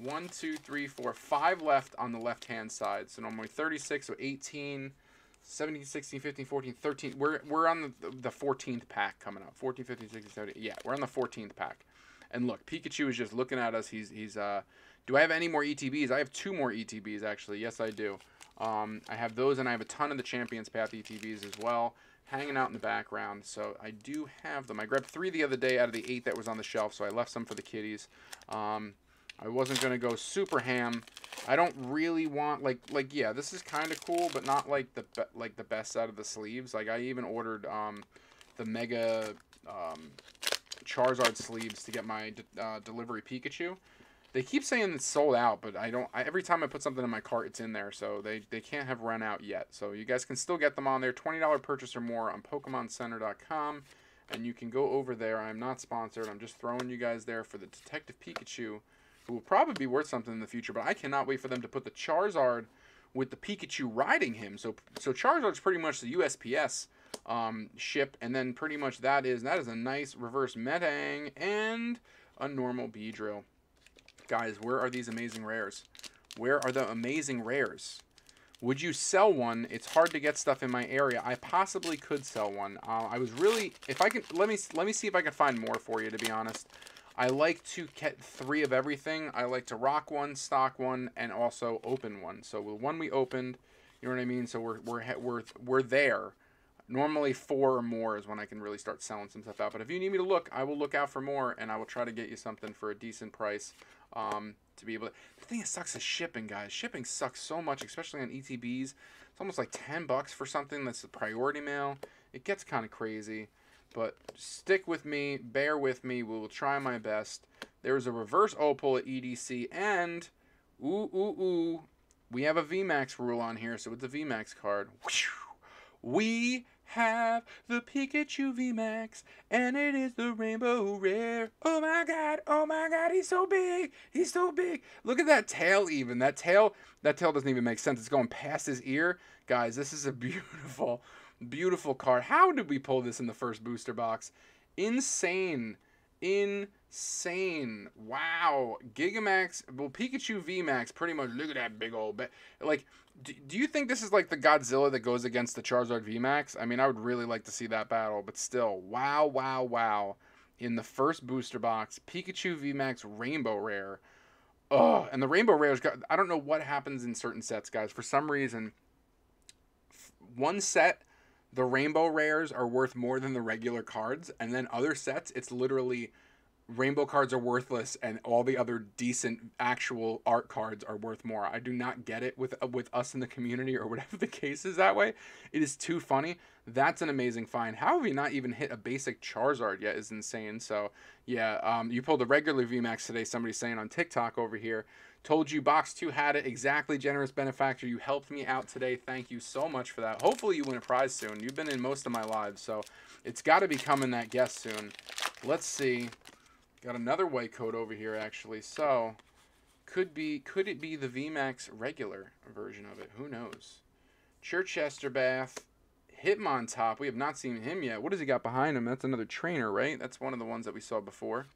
one, two, three, four, five left on the left-hand side. So normally 36, so 18, 17, 16, 15, 14, 13. We're, we're on the, the 14th pack coming up. 14, 15, 16, 17. Yeah, we're on the 14th pack. And look, Pikachu is just looking at us. He's, he's uh, do I have any more ETBs? I have two more ETBs, actually. Yes, I do. Um, I have those, and I have a ton of the Champions Path ETBs as well, hanging out in the background. So I do have them. I grabbed three the other day out of the eight that was on the shelf, so I left some for the kitties. Um, I wasn't going to go super ham. I don't really want, like, like yeah, this is kind of cool, but not like the like the best out of the sleeves. Like, I even ordered um, the Mega um, Charizard sleeves to get my uh, delivery Pikachu. They keep saying it's sold out, but I don't. I, every time I put something in my cart, it's in there, so they, they can't have run out yet. So you guys can still get them on there. $20 purchase or more on PokemonCenter.com. And you can go over there. I'm not sponsored. I'm just throwing you guys there for the Detective Pikachu who will probably be worth something in the future. But I cannot wait for them to put the Charizard with the Pikachu riding him. So so Charizard's pretty much the USPS um, ship, and then pretty much that is that is a nice reverse Metang and a normal Beedrill. Guys, where are these amazing rares? Where are the amazing rares? Would you sell one? It's hard to get stuff in my area. I possibly could sell one. Uh, I was really, if I can, let me let me see if I can find more for you. To be honest, I like to get three of everything. I like to rock one, stock one, and also open one. So the one we opened, you know what I mean. So we're we're we're we're there. Normally four or more is when I can really start selling some stuff out. But if you need me to look, I will look out for more, and I will try to get you something for a decent price. Um, to be able to. The thing that sucks is shipping, guys. Shipping sucks so much, especially on ETBs. It's almost like ten bucks for something that's a priority mail. It gets kind of crazy. But stick with me, bear with me. We will try my best. There's a reverse opal at EDC, and ooh, ooh, ooh, we have a VMAX rule on here, so it's a VMAX card. We have the Pikachu VMAX, and it is the Rainbow Rare. Oh my god, oh my god, he's so big, he's so big. Look at that tail even. That tail, that tail doesn't even make sense. It's going past his ear. Guys, this is a beautiful, Beautiful card. How did we pull this in the first booster box? Insane. Insane. Wow. Gigamax. Well, Pikachu VMAX, pretty much. Look at that big old. Ba- like, do, do you think this is like the Godzilla that goes against the Charizard VMAX? I mean, I would really like to see that battle, but still. Wow, wow, wow. In the first booster box, Pikachu VMAX Rainbow Rare. Oh, and the Rainbow Rares got. I don't know what happens in certain sets, guys. For some reason, one set the rainbow rares are worth more than the regular cards, and then other sets, it's literally rainbow cards are worthless and all the other decent actual art cards are worth more. I do not get it with with us in the community or whatever the case is that way. It is too funny. That's an amazing find. How have you not even hit a basic Charizard yet is insane. So yeah, um, you pulled a regular VMAX today. Somebody saying on TikTok over here. Told you box two had it exactly, generous benefactor. You helped me out today. Thank you so much for that. Hopefully you win a prize soon. You've been in most of my lives, so it's got to be coming that guest soon. Let's see. Got another white coat over here actually. So could be could it be the VMAX regular version of it? Who knows? Circhester Bath, Hitmontop. We have not seen him yet. What does he got behind him? That's another trainer, right? That's one of the ones that we saw before.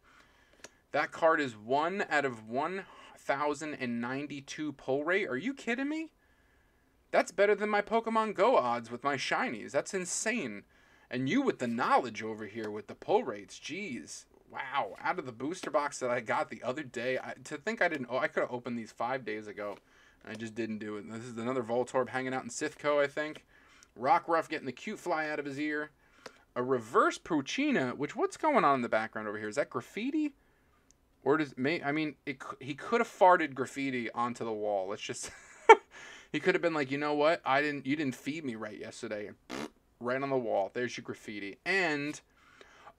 That card is one out of one 1,092 pull rate. Are you kidding me? That's better than my Pokemon Go odds with my shinies. That's insane. And you with the knowledge over here with the pull rates. Jeez. Wow. Out of the booster box that I got the other day, I, to think I didn't. Oh, I could have opened these five days ago. I just didn't do it. This is another Voltorb hanging out in Sithco, I think. Rockruff getting the cute fly out of his ear. A reverse Poochyena, which what's going on in the background over here? Is that graffiti? Or does may I mean it, he could have farted graffiti onto the wall. Let's just he could have been like, you know what? I didn't you didn't feed me right yesterday. Right on the wall. There's your graffiti. And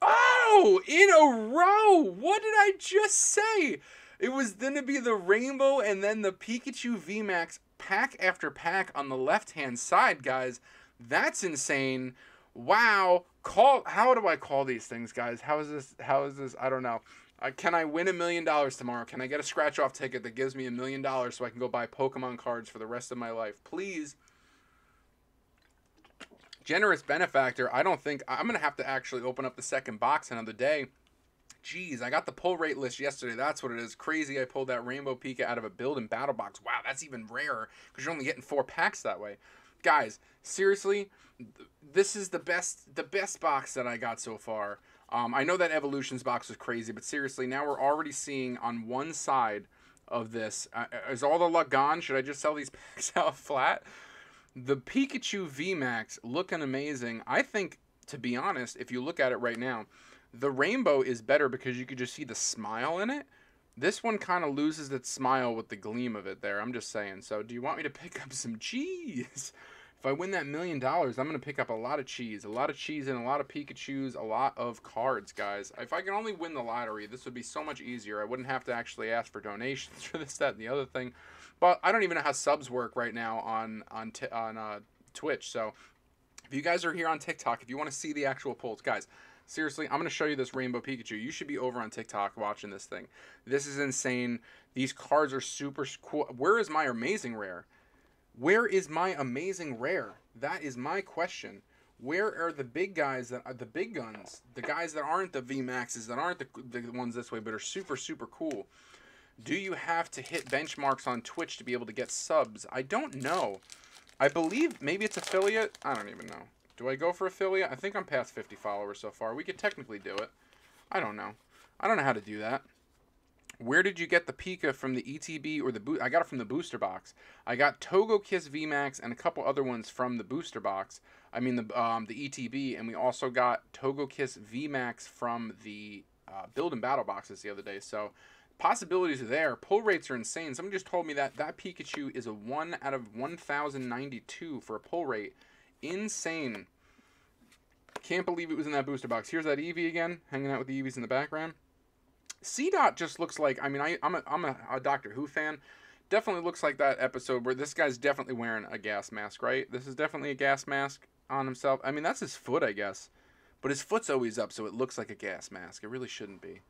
oh, in a row. What did I just say? It was gonna be the rainbow and then the Pikachu VMAX pack after pack on the left hand side, guys. That's insane. Wow. Call how do I call these things, guys? How is this how is this? I don't know. Uh, can I win a million dollars tomorrow? Can I get a scratch off ticket that gives me a million dollars so I can go buy Pokemon cards for the rest of my life? Please. Generous benefactor. I don't think I'm going to have to actually open up the second box another day. Jeez, I got the pull rate list yesterday. That's what it is. Crazy. I pulled that Rainbow Pika out of a build and battle box. Wow, that's even rarer because you're only getting four packs that way. Guys, seriously, this is the best the best box that I got so far. Um, I know that Evolutions box was crazy, but seriously, now we're already seeing on one side of this. Uh, uh is all the luck gone? Should I just sell these packs out flat? The Pikachu VMAX looking amazing. I think, to be honest, if you look at it right now, the rainbow is better because you could just see the smile in it. This one kind of loses its smile with the gleam of it there. I'm just saying. So, do you want me to pick up some cheese? if I win that million dollars, I'm going to pick up a lot of cheese. A lot of cheese and a lot of Pikachus, a lot of cards, guys. If I can only win the lottery, this would be so much easier. I wouldn't have to actually ask for donations for this, that, and the other thing. But I don't even know how subs work right now on, on, on uh, Twitch. So if you guys are here on TikTok, if you want to see the actual polls, guys, seriously, I'm going to show you this Rainbow Pikachu. You should be over on TikTok watching this thing. This is insane. These cards are super cool. Where is my amazing rare? Where is my amazing rare? That is my question. Where are the big guys that are the big guns? The guys that aren't the VMAXs, that aren't the, the ones this way, but are super, super cool. Do you have to hit benchmarks on Twitch to be able to get subs? I don't know. I believe maybe it's affiliate. I don't even know. Do I go for affiliate? I think I'm past 50 followers so far. We could technically do it. I don't know. I don't know how to do that. Where did you get the Pika from the ETB or the boot? I got it from the booster box. I got Togekiss VMAX and a couple other ones from the booster box. I mean the um, the ETB, and we also got Togekiss VMAX from the uh, build and battle boxes the other day. So possibilities are there. Pull rates are insane. Someone just told me that that Pikachu is a one out of 1,092 for a pull rate. Insane. Can't believe it was in that booster box. Here's that Eevee again, hanging out with the Eevees in the background. Seedot just looks like I mean I I'm a I'm a, a Doctor Who fan. Definitely looks like that episode where this guy's definitely wearing a gas mask, right? This is definitely a gas mask on himself. I mean that's his foot, I guess, but his foot's always up, so it looks like a gas mask. It really shouldn't be.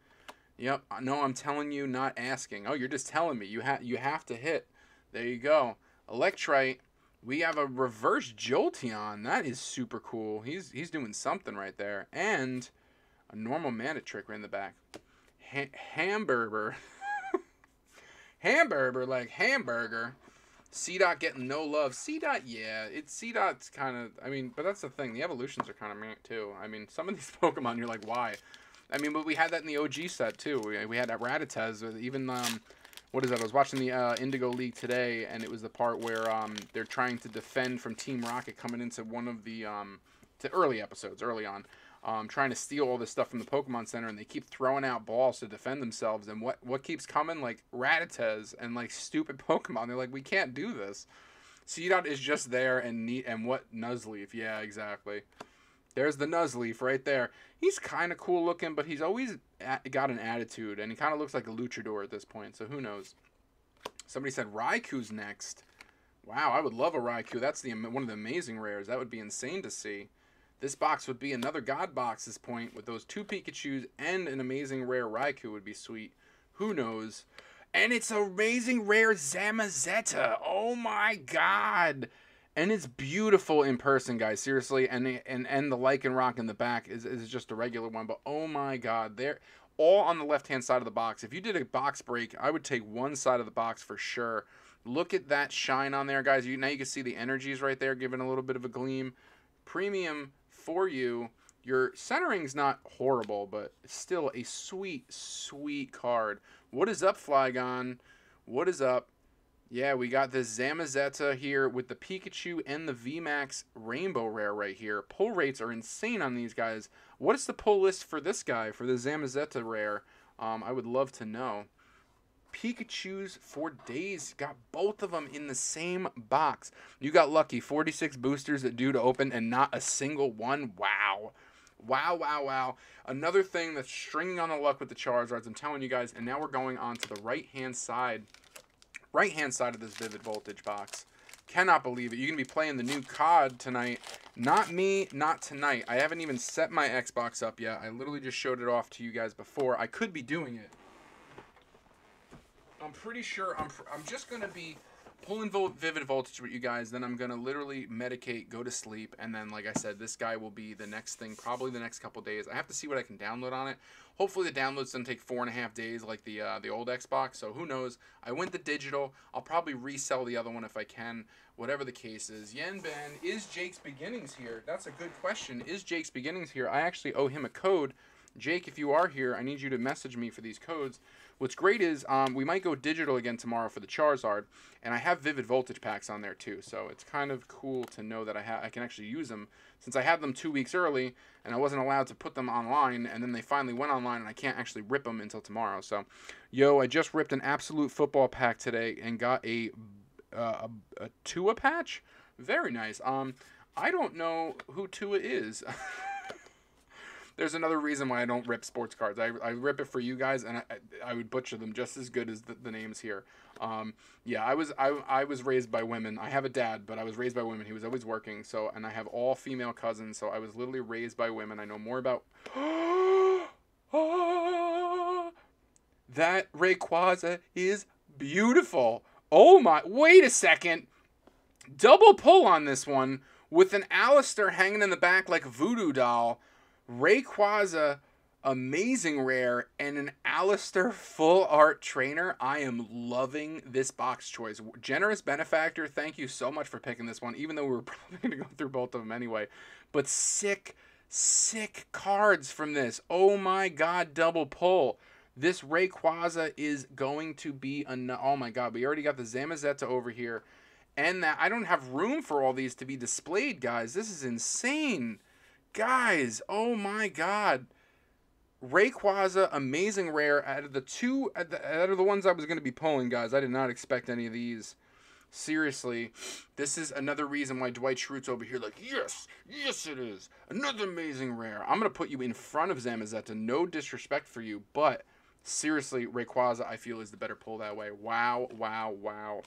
Yep. Uh, no, I'm telling you, not asking. Oh, you're just telling me. You have you have to hit. There you go. Electrike. We have a reverse Jolteon. That is super cool. He's he's doing something right there. And a normal Manectric right in the back ha- hamburger. hamburger, like hamburger. Seedot getting no love. Seedot, yeah, it's Seedot's kind of. I mean, but that's the thing. The evolutions are kind of meh too. I mean, some of these Pokemon, you're like, why? I mean, but we had that in the OG set too. We, we had that Rattata with even um, what is that? I was watching the uh, Indigo League today, and it was the part where um, they're trying to defend from Team Rocket coming into one of the um, to early episodes, early on um, trying to steal all this stuff from the Pokemon Center, and they keep throwing out balls to defend themselves. And what what keeps coming? Like Rattatas and like stupid Pokemon. They're like, we can't do this. Seedot is just there and neat. And what Nuzleaf? Yeah, exactly. There's the Nuzleaf right there. He's kind of cool looking, but he's always got an attitude, and he kind of looks like a luchador at this point. So who knows? Somebody said Raikou's next. Wow, I would love a Raikou. That's the one of the amazing rares. That would be insane to see. This box would be another God box this point with those two Pikachus and an amazing rare Raikou would be sweet. Who knows? And it's amazing rare Zamazenta. Oh my god. And it's beautiful in person, guys. Seriously, and and and the Lycanroc in the back is, is just a regular one. But oh my god, there all on the left hand side of the box. If you did a box break, I would take one side of the box for sure. Look at that shine on there, guys. You now you can see the energies right there, giving a little bit of a gleam. Premium for you. Your centering's not horrible, but still a sweet, sweet card. What is up, Flygon? What is up? Yeah, we got the Zamazenta here with the Pikachu and the VMAX Rainbow Rare right here. Pull rates are insane on these guys. What is the pull list for this guy, for the Zamazenta Rare? Um, I would love to know. Pikachu's for days. Got both of them in the same box. You got lucky. 46 boosters that due to open and not a single one. Wow. Wow, wow, wow. Another thing that's stringing on the luck with the Charizards, I'm telling you guys, and now we're going on to the right-hand side right hand side of this Vivid Voltage box. Cannot believe it. You're going to be playing the new COD tonight. Not me, not tonight. I haven't even set my Xbox up yet. I literally just showed it off to you guys before. I could be doing it. I'm pretty sure I'm, I'm just going to be pulling Vivid Voltage with you guys. Then I'm going to literally medicate, go to sleep. And then, like I said, this guy will be the next thing, probably the next couple days. I have to see what I can download on it. Hopefully the downloads doesn't take four and a half days like the uh, the old Xbox. So who knows? I went the digital. I'll probably resell the other one if I can. Whatever the case is. Yen Ben, is Jake's Beginnings here? That's a good question. Is Jake's Beginnings here? I actually owe him a code. Jake, if you are here, I need you to message me for these codes. What's great is um, we might go digital again tomorrow for the Charizard, and I have Vivid Voltage packs on there too. So it's kind of cool to know that I ha- I can actually use them since I had them two weeks early and I wasn't allowed to put them online, and then they finally went online, and I can't actually rip them until tomorrow. So, yo, I just ripped an absolute football pack today and got a uh, a, a Tua patch. Very nice. Um, I don't know who Tua is. there's another reason why I don't rip sports cards. I, I rip it for you guys, and I, I would butcher them just as good as the, the names here. Um, yeah, I was I, I was raised by women. I have a dad, but I was raised by women. He was always working. So, and I have all female cousins. So I was literally raised by women. I know more about. that Rayquaza is beautiful. Oh my! Wait a second. Double pull on this one with an Allister hanging in the back like voodoo doll. Rayquaza, amazing rare, and an Allister full art trainer. I am loving this box choice. Generous benefactor, thank you so much for picking this one, even though we were probably going to go through both of them anyway. But sick, sick cards from this. Oh my god, double pull. This Rayquaza is going to be a. Oh my god, we already got the Zamazenta over here. And that I don't have room for all these to be displayed, guys. This is insane. Guys, oh my god. Rayquaza, amazing rare. Out of the two, out of the ones I was going to be pulling, guys, I did not expect any of these. Seriously, this is another reason why Dwight Schrute's over here like, yes, yes it is. Another amazing rare. I'm going to put you in front of Zamazenta. No disrespect for you, but seriously, Rayquaza, I feel, is the better pull that way. Wow, wow, wow.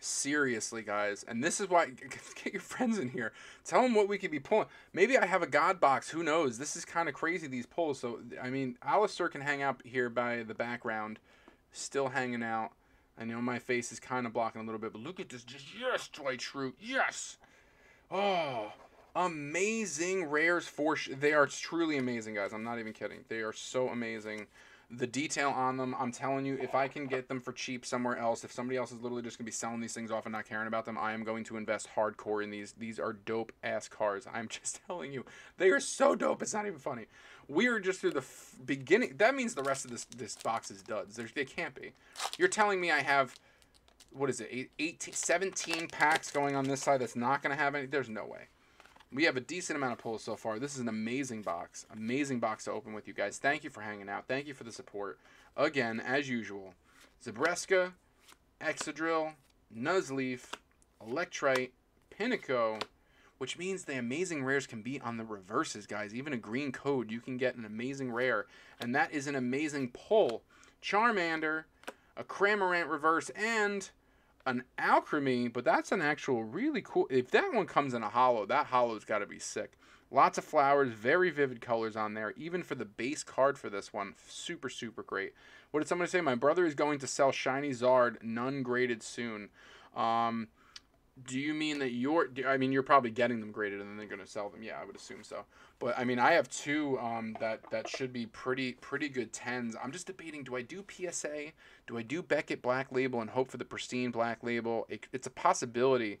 Seriously, guys. And this is why get your friends in here. Tell them what we could be pulling. Maybe I have a God box. Who knows? This is kind of crazy, these pulls. So, I mean, Allister can hang out here by the background, still hanging out. I know my face is kind of blocking a little bit, but look at this. Just, yes, Dwight Schrute. Yes. Oh, amazing rares for. they are truly amazing, guys. I'm not even kidding. They are so amazing the detail on them. I'm telling you, if I can get them for cheap somewhere else, if somebody else is literally just gonna be selling these things off and not caring about them, I am going to invest hardcore in these. These are dope ass cars. I'm just telling you, they are so dope. It's not even funny. We are just through the beginning. That means the rest of this this box is duds. There's, they can't be. You're telling me I have what is it? 18, 17 packs going on this side that's not gonna have any. There's no way. We have a decent amount of pulls so far. This is an amazing box. Amazing box to open with you guys. Thank you for hanging out. Thank you for the support. Again, as usual, Zabreska, Excadrill, Nuzleaf, Electrike, Pineco, which means the amazing rares can be on the reverses, guys. Even a green code, you can get an amazing rare. And that is an amazing pull. Charmander, a Cramorant reverse, and an alchemy, but that's an actual really cool. If that one comes in a holo, that holo's got to be sick. Lots of flowers, very vivid colors on there, even for the base card for this one. Super, super great. What did somebody say? My brother is going to sell Shiny Zard, none graded soon. Um, Do you mean that you're? I mean, you're probably getting them graded and then they're gonna sell them. Yeah, I would assume so. But I mean, I have two um, that that should be pretty pretty good tens. I'm just debating: do I do PSA? Do I do Beckett Black Label and hope for the pristine Black Label? It, it's a possibility.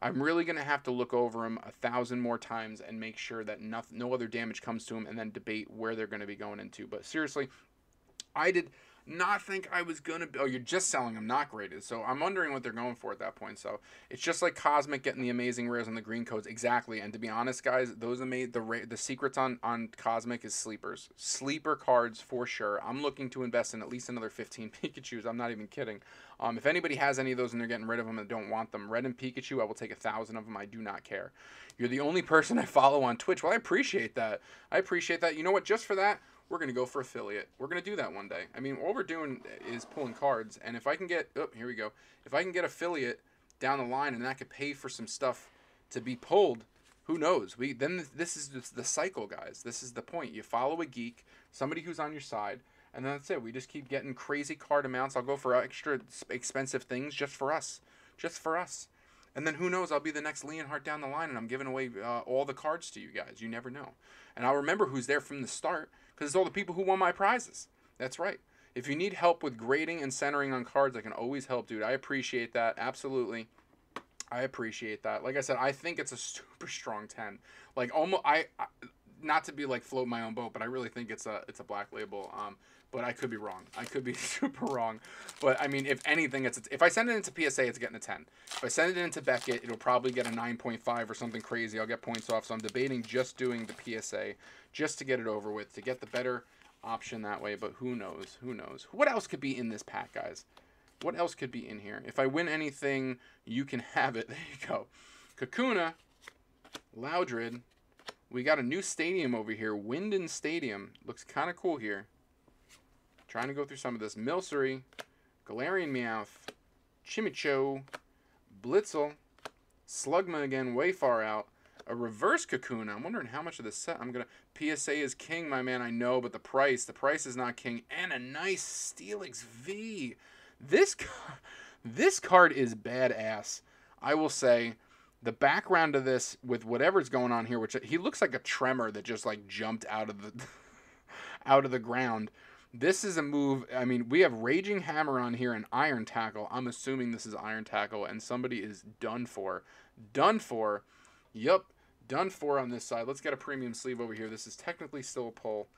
I'm really gonna have to look over them a thousand more times and make sure that no, no other damage comes to them, and then debate where they're gonna be going into. But seriously, I did not think I was gonna. Oh, you're just selling them not graded. So I'm wondering what they're going for at that point. So it's just like Cosmic getting the amazing rares on the green codes exactly. And to be honest, guys, those are made the the secrets on on Cosmic is sleepers, sleeper cards for sure. I'm looking to invest in at least another 15 Pikachu's. I'm not even kidding. Um, if anybody has any of those and they're getting rid of them and don't want them, Red and Pikachu, I will take a thousand of them. I do not care. You're the only person I follow on Twitch. Well, I appreciate that. I appreciate that. You know what? Just for that we're going to go for affiliate. We're going to do that one day. I mean, all we're doing is pulling cards, and if I can get, oh, here we go. If I can get affiliate down the line, and that could pay for some stuff to be pulled, who knows? We then this is the cycle, guys. This is the point. You follow a geek, somebody who's on your side, and that's it. We just keep getting crazy card amounts. I'll go for extra expensive things just for us, just for us. And then who knows? I'll be the next Leonhart down the line, and I'm giving away uh, all the cards to you guys. You never know. And I'll remember who's there from the start because it's all the people who won my prizes. That's right. If you need help with grading and centering on cards, I can always help, dude. I appreciate that. Absolutely. I appreciate that. Like I said, I think it's a super strong 10. Like almost I, I not to be like float my own boat, but I really think it's a it's a black label. Um, but I could be wrong. I could be super wrong. But I mean, if anything, it's if I send it into PSA, it's getting a 10. If I send it into Beckett, it'll probably get a 9.5 or something crazy. I'll get points off. So I'm debating just doing the PSA just to get it over with to get the better option that way. But who knows? Who knows? What else could be in this pack, guys? What else could be in here? If I win anything, you can have it. There you go. Kakuna, Loudred. We got a new stadium over here, Wyndon Stadium. Looks kind of cool here. Trying to go through some of this. Milcery, Galarian Meowth, Chimecho, Blitzle, Slugma again, way far out. A reverse Kakuna. I'm wondering how much of this set I'm gonna. PSA is king, my man. I know, but the price, the price is not king. And a nice Steelix V. This, this card is badass. I will say, the background of this with whatever's going on here, which he looks like a tremor that just like jumped out of the, out of the ground. This is a move. I mean, we have Raging Hammer on here and Iron Tackle. I'm assuming this is Iron Tackle, and somebody is done for. Done for. Yup, done for on this side. Let's get a premium sleeve over here. This is technically still a pull.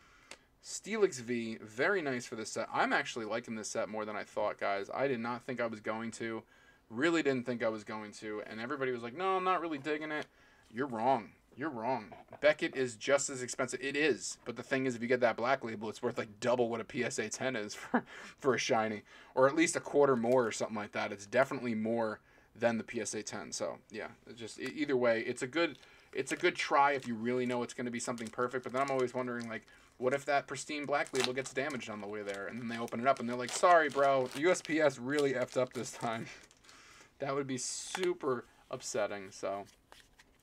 Steelix V, very nice for this set. I'm actually liking this set more than I thought, guys. I did not think I was going to. Really didn't think I was going to. And everybody was like, no, I'm not really digging it. You're wrong. You're wrong. Beckett is just as expensive. It is, but the thing is, if you get that black label, it's worth like double what a PSA 10 is for for a shiny, or at least a quarter more or something like that. It's definitely more than the PSA 10. So yeah, just either way, it's a good it's a good try if you really know it's going to be something perfect. But then I'm always wondering like, what if that pristine black label gets damaged on the way there, and then they open it up and they're like, sorry, bro, USPS really effed up this time. that would be super upsetting. So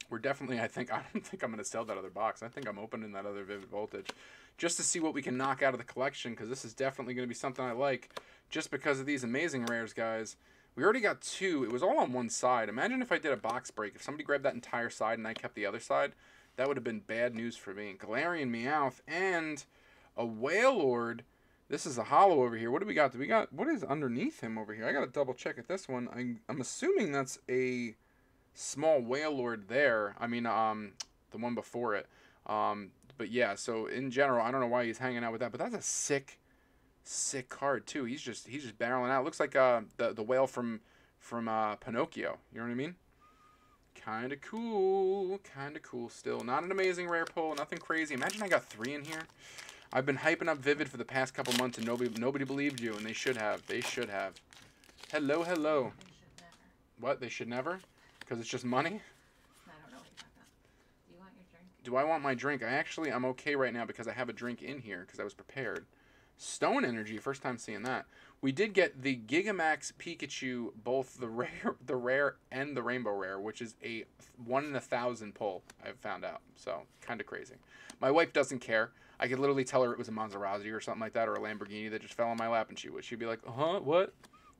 we're definitely I think I don't think I'm going to sell that other box. I think I'm opening that other Vivid Voltage just to see what we can knock out of the collection because this is definitely going to be something I like just because of these amazing rares, guys. We already got two. It was all on one side. Imagine if I did a box break. If somebody grabbed that entire side and I kept the other side, that would have been bad news for me. Galarian Meowth and a Wailord. This is a holo over here. What do we got? Do we got what is underneath him over here? I gotta double check at this one. I'm, I'm assuming that's a small Wailord there. I mean, um, the one before it. Um, but yeah, so in general, I don't know why he's hanging out with that, but that's a sick, sick card too. He's just he's just barreling out. Looks like uh the the whale from from uh, Pinocchio. You know what I mean? Kind of cool, kind of cool. Still not an amazing rare pull, nothing crazy. Imagine I got three in here. I've been hyping up Vivid for the past couple months, and nobody nobody believed you, and they should have. They should have. Hello, hello. What? They should never? Because it's just money? I don't know. Do you want your drink? Do I want my drink? I actually, I'm okay right now because I have a drink in here because I was prepared. Stone Energy, first time seeing that. We did get the Gigamax Pikachu, both the rare, the rare and the Rainbow Rare, which is a one in a thousand pull. I've found out, so kind of crazy. My wife doesn't care. I could literally tell her it was a Maserati or something like that, or a Lamborghini that just fell on my lap, and she would. She'd be like, "Huh? What?"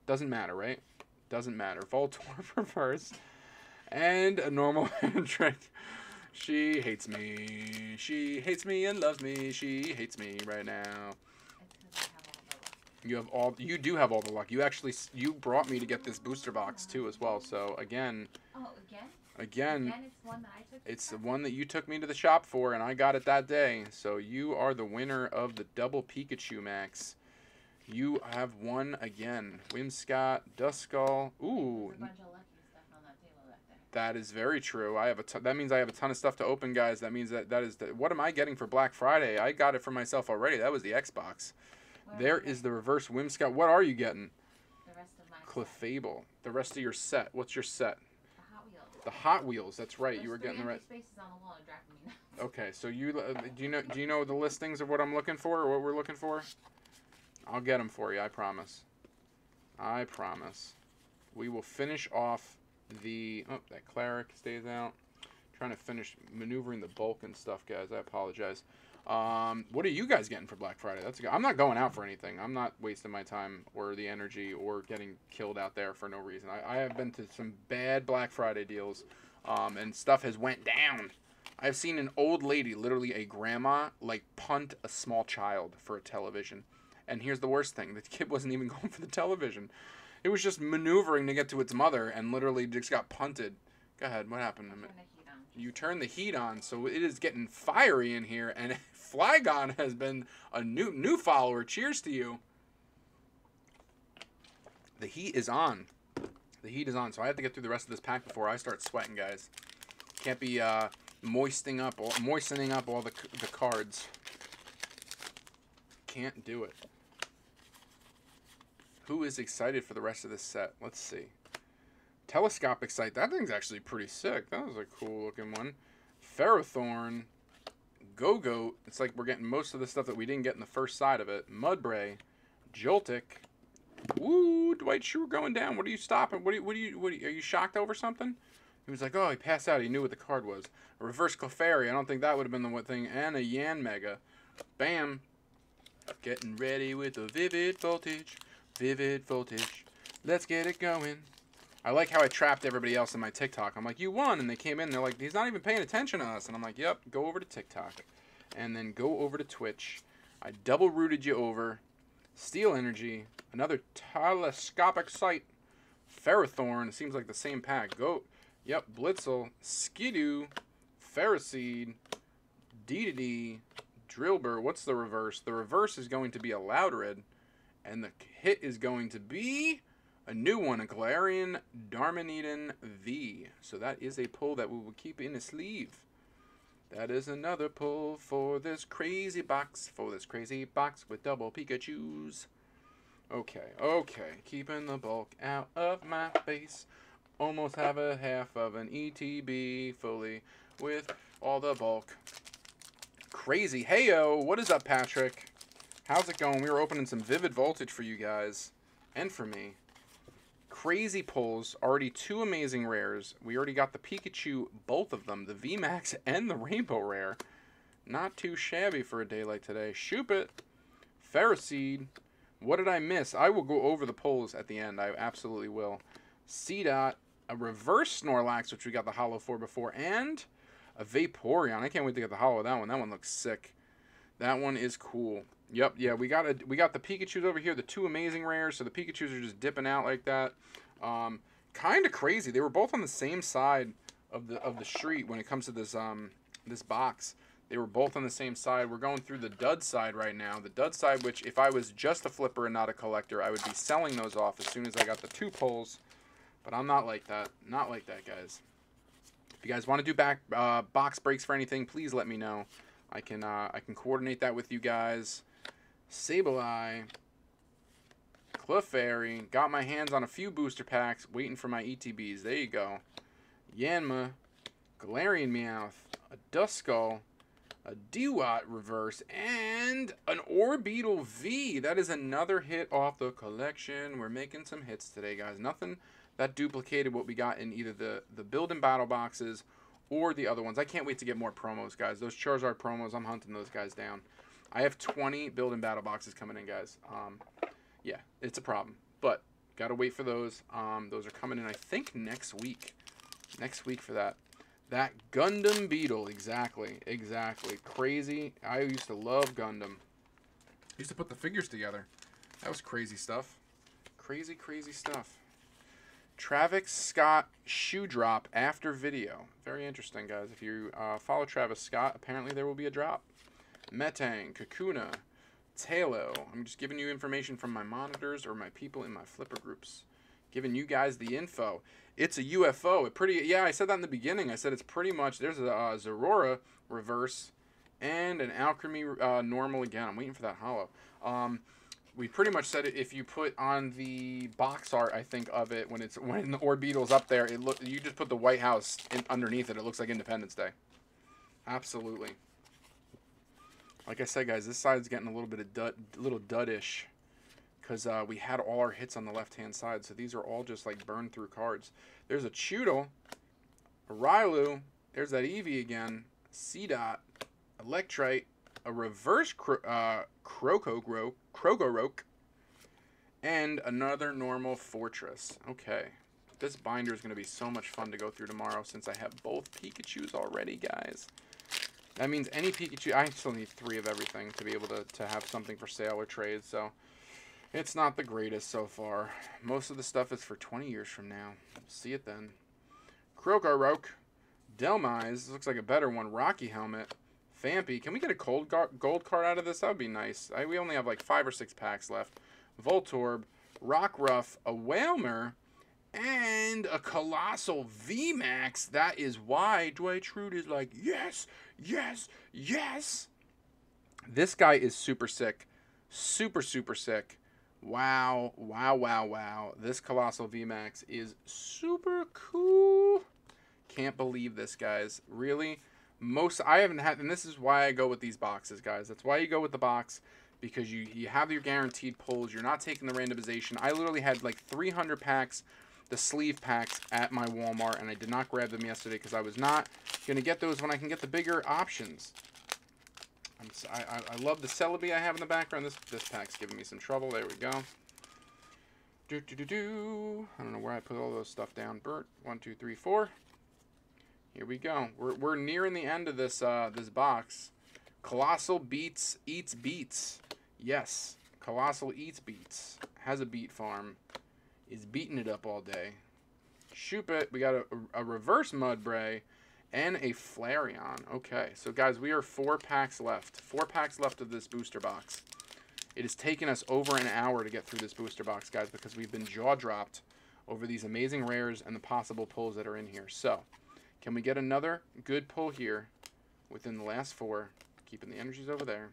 Doesn't matter, right? Doesn't matter. Voltorb reverse. And a normal trick. She hates me. She hates me and loves me. She hates me right now. It's 'cause I have all the luck. You have all. You do have all the luck. You actually. You brought me to get this booster box too, as well. So again, Oh, again? again, Again, it's one that I took. it's the one that you took me to the shop for, and I got it that day. So you are the winner of the double Pikachu Max. You have won again. Whimsicott, Duskull. Ooh, There's a bunch of lucky stuff on that table back there. That is very true. I have a ton, that means I have a ton of stuff to open, guys. That means that that is the, what am I getting for Black Friday? I got it for myself already. That was the Xbox. What There is the reverse Whimsicott. What are you getting? The rest of my set. The rest of your set. What's your set? The Hot Wheels. The Hot Wheels. That's right. There's you were getting the right. spaces on the wall and driving me nuts. Okay, so you uh, do you know do you know the listings of what I'm looking for or what we're looking for? I'll get them for you. I promise. I promise. We will finish off the oh that cleric stays out. Trying to finish maneuvering the bulk and stuff, guys. I apologize. Um, what are you guys getting for Black Friday? That's I'm not going out for anything. I'm not wasting my time or the energy or getting killed out there for no reason. I, I have been to some bad Black Friday deals, um, and stuff has went down. I've seen an old lady, literally a grandma, like punt a small child for a television. And here's the worst thing: the kid wasn't even going for the television. It was just maneuvering to get to its mother, and literally just got punted. Go ahead. What happened? Turn the heat on. You turn the heat on, so it is getting fiery in here. And Flygon has been a new new follower. Cheers to you. The heat is on. The heat is on, so I have to get through the rest of this pack before I start sweating, guys. Can't be uh, moistening up, all, moistening up all the the cards. Can't do it. Who is excited for the rest of this set? Let's see. Telescopic sight. That thing's actually pretty sick. That was a cool looking one. Ferrothorn. Gogoat. It's like we're getting most of the stuff that we didn't get in the first side of it. Mudbray. Joltik. Woo, Dwight Schrute going down. What are you stopping? What are you, what are you, what are you, are you shocked over something? He was like, oh, he passed out. He knew what the card was. A reverse Clefairy. I don't think that would have been the one thing. And a Yanmega. Bam. Getting ready with the Vivid Voltage. Vivid Voltage. Let's get it going. I like how I trapped everybody else in my TikTok. I'm like, you won. And they came in. They're like, he's not even paying attention to us. And I'm like, yep, go over to TikTok. And then go over to Twitch. I double rooted you over. Steel Energy. Another telescopic sight. Ferrothorn. Seems like the same pack. Go. Yep. Blitzle. Skiddo. Ferroseed. D Drillbur. What's the reverse? The reverse is going to be a Loudred. And the hit is going to be a new one, a Galarian Darmanitan V. So that is a pull that we will keep in a sleeve. That is another pull for this crazy box, for this crazy box with double Pikachus. Okay, okay, keeping the bulk out of my face. Almost have a half of an ETB fully with all the bulk. Crazy. Heyo, what is up, Patrick? How's it going? We were opening some Vivid Voltage for you guys and for me. Crazy pulls, already two amazing rares. We already got the Pikachu, both of them, the VMAX and the Rainbow Rare. Not too shabby for a day like today. Shuppet. Ferroseed. What did I miss? I will go over the pulls at the end. I absolutely will. Seedot. A reverse Snorlax, which we got the holo for before. And a Vaporeon. I can't wait to get the holo of that one. That one looks sick. That one is cool. Yep, yeah, we got a we got the Pikachu's over here, the two amazing rares. So the Pikachu's are just dipping out like that. Um, kind of crazy. They were both on the same side of the of the street when it comes to this um this box. They were both on the same side. We're going through the dud side right now. The dud side, which if I was just a flipper and not a collector, I would be selling those off as soon as I got the two pulls. But I'm not like that. Not like that, guys. If you guys want to do back uh, box breaks for anything, please let me know. I can uh, I can coordinate that with you guys. Sableye, Clefairy, got my hands on a few booster packs, waiting for my ETBs. There you go. Yanma, Galarian Meowth, a Duskull, a Dewott reverse, and an Orbeetle V. That is another hit off the collection. We're making some hits today, guys. Nothing that duplicated what we got in either the, the build and battle boxes or the other ones. I can't wait to get more promos, guys. Those Charizard promos, I'm hunting those guys down. I have 20 build and battle boxes coming in, guys. Um, yeah, it's a problem, but gotta wait for those. Um, those are coming in, I think, next week. Next week for that. That Gundam Beetle, exactly, exactly. Crazy. I used to love Gundam. I used to put the figures together. That was crazy stuff. Crazy, crazy stuff. Travis Scott shoe drop after video. Very interesting, guys. If you uh, follow Travis Scott, apparently there will be a drop. Metang, Kakuna, Taillow. I'm just giving you information from my monitors or my people in my flipper groups. Giving you guys the info. It's a UFO. It pretty yeah. I said that in the beginning. I said it's pretty much there's a uh, Zeraora reverse and an Alcremie uh, normal again. I'm waiting for that holo. Um, we pretty much said it. If you put on the box art, I think of it when it's when the Orbeetle's up there, it look you just put the White House in, underneath it. It looks like Independence Day. Absolutely. Like I said, guys, this side's getting a little bit of dud, little dudish, because uh, we had all our hits on the left-hand side. So these are all just like burned through cards. There's a Chewtle, a Riolu. There's that Eevee again. C dot, Electrike, a reverse cro- uh, Crocogro, and another normal Forretress. Okay. This binder is going to be so much fun to go through tomorrow since I have both Pikachus already, guys. That means any Pikachu... I still need three of everything to be able to, to have something for sale or trade, so... It's not the greatest so far. Most of the stuff is for 20 years from now. See it then. Krokorok. Dhelmise. Looks like a better one. Rocky Helmet. Phanpy. Can we get a gold, gold card out of this? That would be nice. I, we only have like five or six packs left. Voltorb. Rockruff. A Wailmer. And a Coalossal VMAX. That is why Dwight Schrute is like, yes, yes, yes. This guy is super sick. Super, super sick. Wow, wow, wow, wow. This Coalossal VMAX is super cool. Can't believe this, guys. Really? Most I haven't had and this is why I go with these boxes, guys. That's why you go with the box because you you have your guaranteed pulls. You're not taking the randomization. I literally had like 300 packs the sleeve packs at my Walmart, and I did not grab them yesterday because I was not going to get those when I can get the bigger options. I, I, I, love the Celebi I have in the background. This this pack's giving me some trouble. There we go. Do, do, do, do. I don't know where I put all those stuff down. Bert, one, two, three, four. Here we go. We're, we're nearing the end of this uh, this box. Coalossal Beats Eats Beats. Yes, Coalossal Eats Beats. Has a beet farm is beating it up all day. Shuppet, we got a, a reverse Mudbray and a Flareon. Okay, so guys, we are four packs left. Four packs left of this booster box. It has taken us over an hour to get through this booster box, guys, because we've been jaw-dropped over these amazing rares and the possible pulls that are in here. So, can we get another good pull here within the last four? Keeping the energies over there.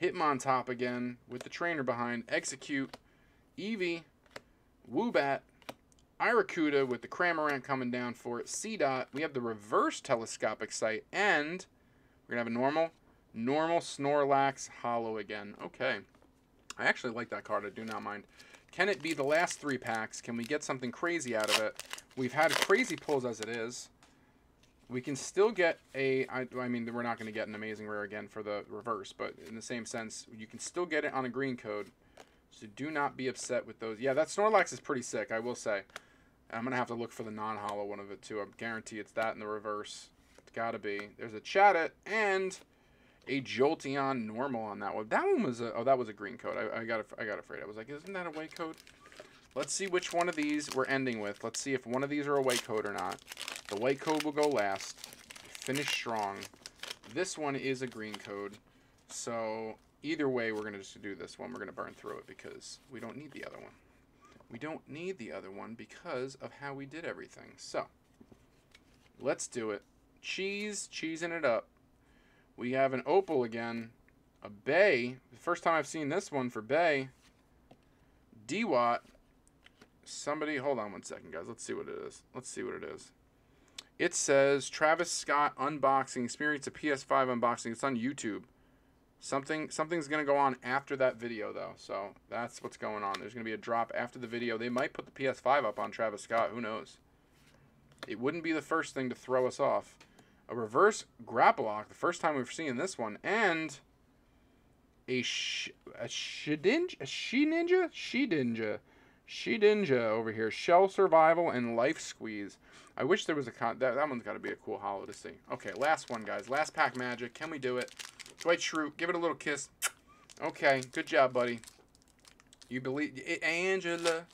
Hitmontop again with the trainer behind. Execute. Eevee Woobat, Arrokuda with the Cramorant coming down for it. Seedot, we have the reverse telescopic sight, and we're going to have a normal, normal Snorlax Holo again. Okay. I actually like that card. I do not mind. Can it be the last three packs? Can we get something crazy out of it? We've had crazy pulls as it is. We can still get a. I, I mean, we're not going to get an amazing rare again for the reverse, but in the same sense, you can still get it on a green code. So do not be upset with those. Yeah, that Snorlax is pretty sick, I will say. I'm going to have to look for the non-holo one of it, too. I guarantee it's that in the reverse. It's got to be. There's a Chatot and a Jolteon normal on that one. That one was a... Oh, that was a green code. I, I, got, I got afraid. I was like, isn't that a white code? Let's see which one of these we're ending with. Let's see if one of these are a white code or not. The white code will go last. Finish strong. This one is a green code. So Either way, we're going to just do this one. We're going to burn through it because we don't need the other one. We don't need the other one because of how we did everything. So, let's do it. Cheese, cheesing it up. We have an opal again. A bay. The first time I've seen this one for bay. Dewott. Somebody, hold on one second, guys. Let's see what it is. Let's see what it is. It says Travis Scott unboxing experience a PS5 unboxing. It's on YouTube. Something something's gonna go on after that video though, so that's what's going on. There's gonna be a drop after the video. They might put the PS5 up on Travis Scott. Who knows? It wouldn't be the first thing to throw us off. A reverse Grapploct, the first time we've seen this one, and a sh- a Shedinja, a She Ninja, She Ninja, Shedinja over here. Shell Survival and Life Squeeze. I wish there was a con. That, that one's got to be a cool holo to see. Okay, last one, guys. Last pack magic. Can we do it? Dwight Schrute, give it a little kiss. Okay, good job, buddy. You believe. Angela.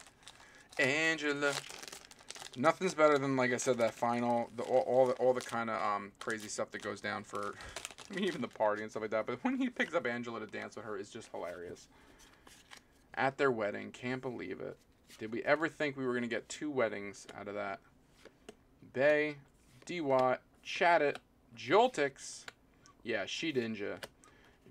Angela. Nothing's better than, like I said, that final, the all, all the all the kind of um, crazy stuff that goes down for, I mean, even the party and stuff like that. But when he picks up Angela to dance with her, is just hilarious. At their wedding, can't believe it. Did we ever think we were gonna get two weddings out of that? Bay, Dewott, Chatot, Joltix, yeah, she ninja.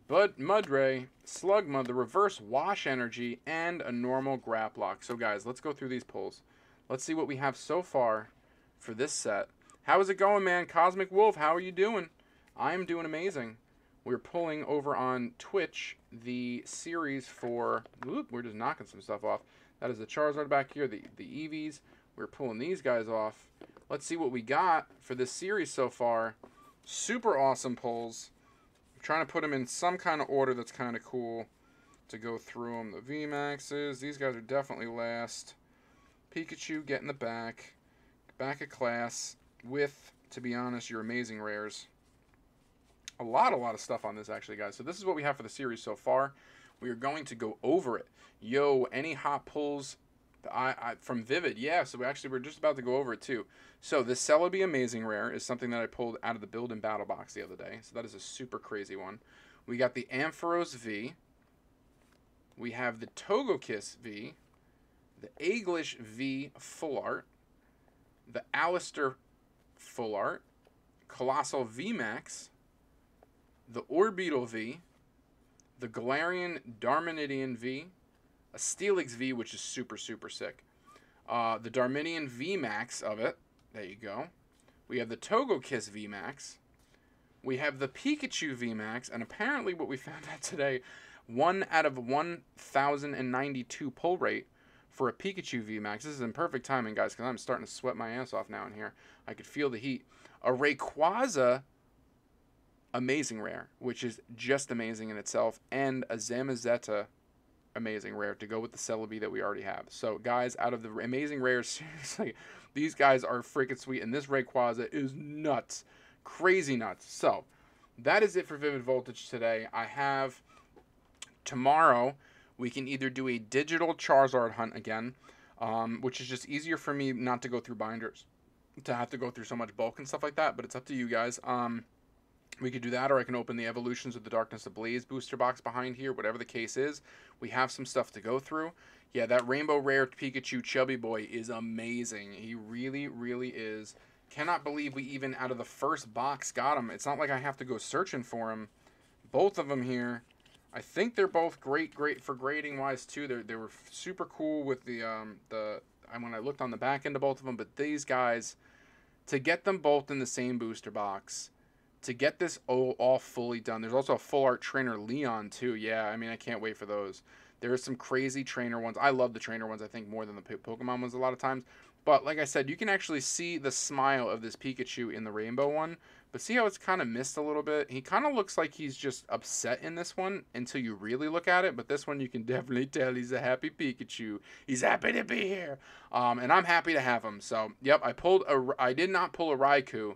Bud Mudbray, Slugma, the reverse wash energy, and a normal Grapploct. So guys, let's go through these pulls. Let's see what we have so far for this set. How is it going, man? Cosmic Wolf, how are you doing? I am doing amazing. We're pulling over on Twitch the series for. We're just knocking some stuff off. That is the Charizard back here, the, the Eevees. We're pulling these guys off. Let's see what we got for this series so far. Super awesome pulls. I'm trying to put them in some kind of order that's kind of cool to go through them. The VMAXs, these guys are definitely last. Pikachu getting the back. Back of class with, to be honest, your amazing rares. A lot, a lot of stuff on this actually, guys. So this is what we have for the series so far. We are going to go over it. Yo, any hot pulls I, I, from Vivid, yeah. So we actually we're just about to go over it too. So this Celebi Amazing Rare is something that I pulled out of the build and battle box the other day. So that is a super crazy one. We got the Ampharos V. We have the Togekiss V the Aegislash V full art, the Allister full art, Coalossal V Max, the Orbeetle V, the Galarian Darmanitan V, a Steelix V, which is super, super sick. Uh, the Darmanitan V Max of it. There you go. We have the Togekiss V Max. We have the Pikachu V Max, and apparently, what we found out today, one out of 1,092 pull rate for a Pikachu VMAX. This is in perfect timing, guys, because I'm starting to sweat my ass off now in here. I could feel the heat. A Rayquaza amazing rare, which is just amazing in itself, and a Zamazenta amazing rare to go with the Celebi that we already have. So, guys, out of the amazing rares, seriously, these guys are freaking sweet, and this Rayquaza is nuts. Crazy nuts. So, that is it for Vivid Voltage today. I have tomorrow we can either do a digital Charizard hunt again, um, which is just easier for me not to go through binders, to have to go through so much bulk and stuff like that. But it's up to you guys. Um, we could do that, or I can open the Evolutions of the Darkness Ablaze booster box behind here. Whatever the case is, we have some stuff to go through. Yeah, that Rainbow Rare Pikachu Chubby Boy is amazing. He really, really is. Cannot believe we even out of the first box got him. It's not like I have to go searching for him. Both of them here I think they're both great, great for grading wise too. They they were super cool with the um the I when I looked on the back end of both of them, but these guys to get them both in the same booster box, to get this all, all fully done. There's also a full art trainer Leon too. Yeah, I mean I can't wait for those. There are some crazy trainer ones. I love the trainer ones. I think more than the Pokemon ones a lot of times. But like I said, you can actually see the smile of this Pikachu in the rainbow one, but see how it's kind of missed a little bit? He kind of looks like he's just upset in this one until you really look at it. But this one, you can definitely tell he's a happy Pikachu. He's happy to be here. Um, and I'm happy to have him. So, yep, I pulled a. I did not pull a Raikou.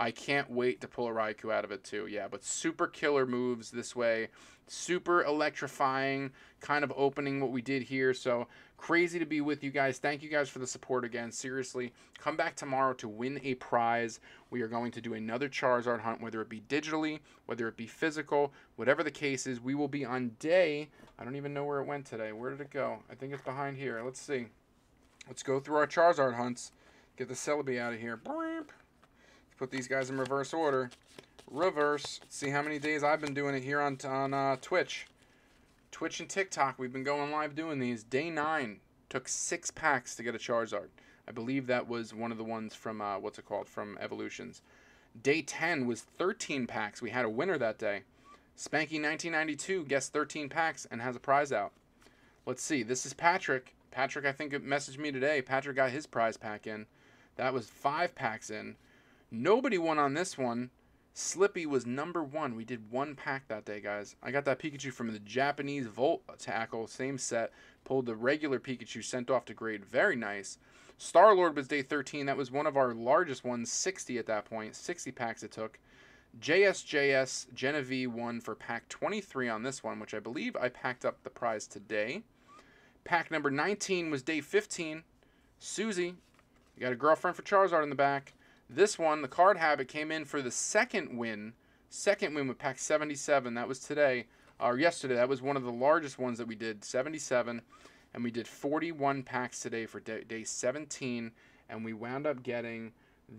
I can't wait to pull a Raikou out of it too. Yeah, but super killer moves this way. Super electrifying, kind of opening what we did here. So Crazy to be with you guys. Thank you guys for the support again. Seriously, come back tomorrow to win a prize. We are going to do another Charizard hunt, whether it be digitally, whether it be physical, whatever the case is. We will be on day. I don't even know where it went today. Where did it go? I think it's behind here. Let's see. Let's go through our Charizard hunts. Get the Celebi out of here. Let's put these guys in reverse order. Reverse. See how many days I've been doing it here on on uh, Twitch. Twitch and TikTok, we've been going live doing these. Day nine took six packs to get a Charizard. I believe that was one of the ones from uh, what's it called from Evolutions. Day 10 was 13 packs. We had a winner that day. Spanky 1992 guessed 13 packs and has a prize out. Let's see. This is Patrick. Patrick, I think, messaged me today. Patrick got his prize pack in. That was five packs in. Nobody won on this one. Slippy was number one. We did one pack that day, guys. I got that Pikachu from the Japanese Volt tackle, same set. Pulled the regular Pikachu, sent off to grade. Very nice. Star Lord was day 13. That was one of our largest ones, 60 at that point. 60 packs it took. JSJS Genevieve won for pack 23 on this one, which I believe I packed up the prize today. Pack number 19 was day 15. Susie, you got a girlfriend for Charizard in the back. This one, the card habit, came in for the second win. Second win with pack 77. That was today, or yesterday. That was one of the largest ones that we did, 77. And we did 41 packs today for day, day 17. And we wound up getting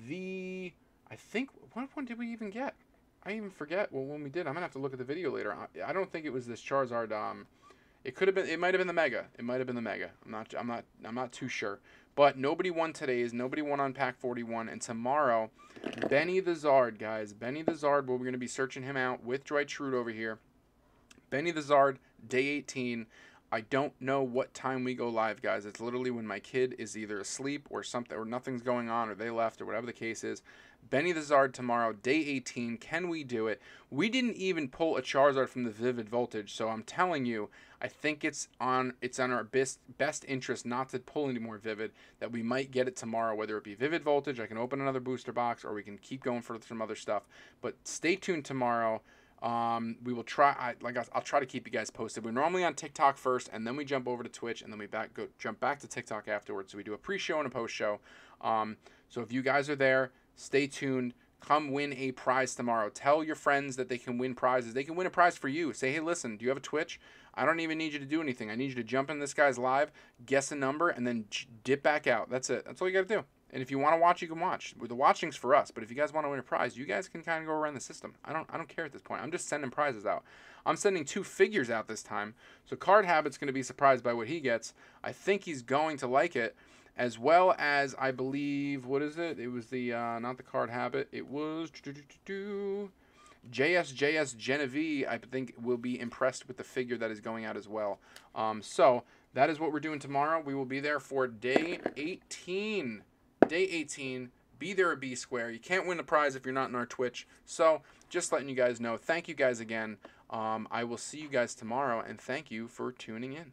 the, I think, what one did we even get? I even forget. Well, when we did, I'm gonna have to look at the video later. I, I don't think it was this Charizard. Um, it could have been. It might have been the Mega. It might have been the Mega. I'm not. I'm not. I'm not too sure. But nobody won today's. Nobody won on pack 41. And tomorrow, Benny the Zard, guys. Benny the Zard. We're gonna be searching him out with Dwight Schrute over here. Benny the Zard, day 18. I don't know what time we go live, guys. It's literally when my kid is either asleep or something, or nothing's going on, or they left, or whatever the case is. Benny the Zard tomorrow, day 18. Can we do it? We didn't even pull a Charizard from the Vivid Voltage, so I'm telling you, I think it's on it's on our best best interest not to pull any more Vivid. That we might get it tomorrow, whether it be Vivid Voltage, I can open another booster box, or we can keep going for some other stuff. But stay tuned tomorrow. Um, we will try. I, like I, will try to keep you guys posted. We're normally on TikTok first, and then we jump over to Twitch, and then we back go jump back to TikTok afterwards. So we do a pre-show and a post-show. Um, so if you guys are there, stay tuned. Come win a prize tomorrow. Tell your friends that they can win prizes. They can win a prize for you. Say, hey, listen, do you have a Twitch? I don't even need you to do anything. I need you to jump in this guy's live, guess a number, and then dip back out. That's it. That's all you got to do. And if you want to watch, you can watch. The watching's for us, but if you guys want to win a prize, you guys can kind of go around the system. I don't I don't care at this point. I'm just sending prizes out. I'm sending two figures out this time. So Card Habit's going to be surprised by what he gets. I think he's going to like it as well as I believe what is it? It was the uh, not the Card Habit. It was JSJS Genevieve, I think, will be impressed with the figure that is going out as well. Um, so that is what we're doing tomorrow. We will be there for day 18 day 18. Be there at B Square. You can't win the prize if you're not in our Twitch. So just letting you guys know. Thank you guys again. Um, I will see you guys tomorrow, and thank you for tuning in.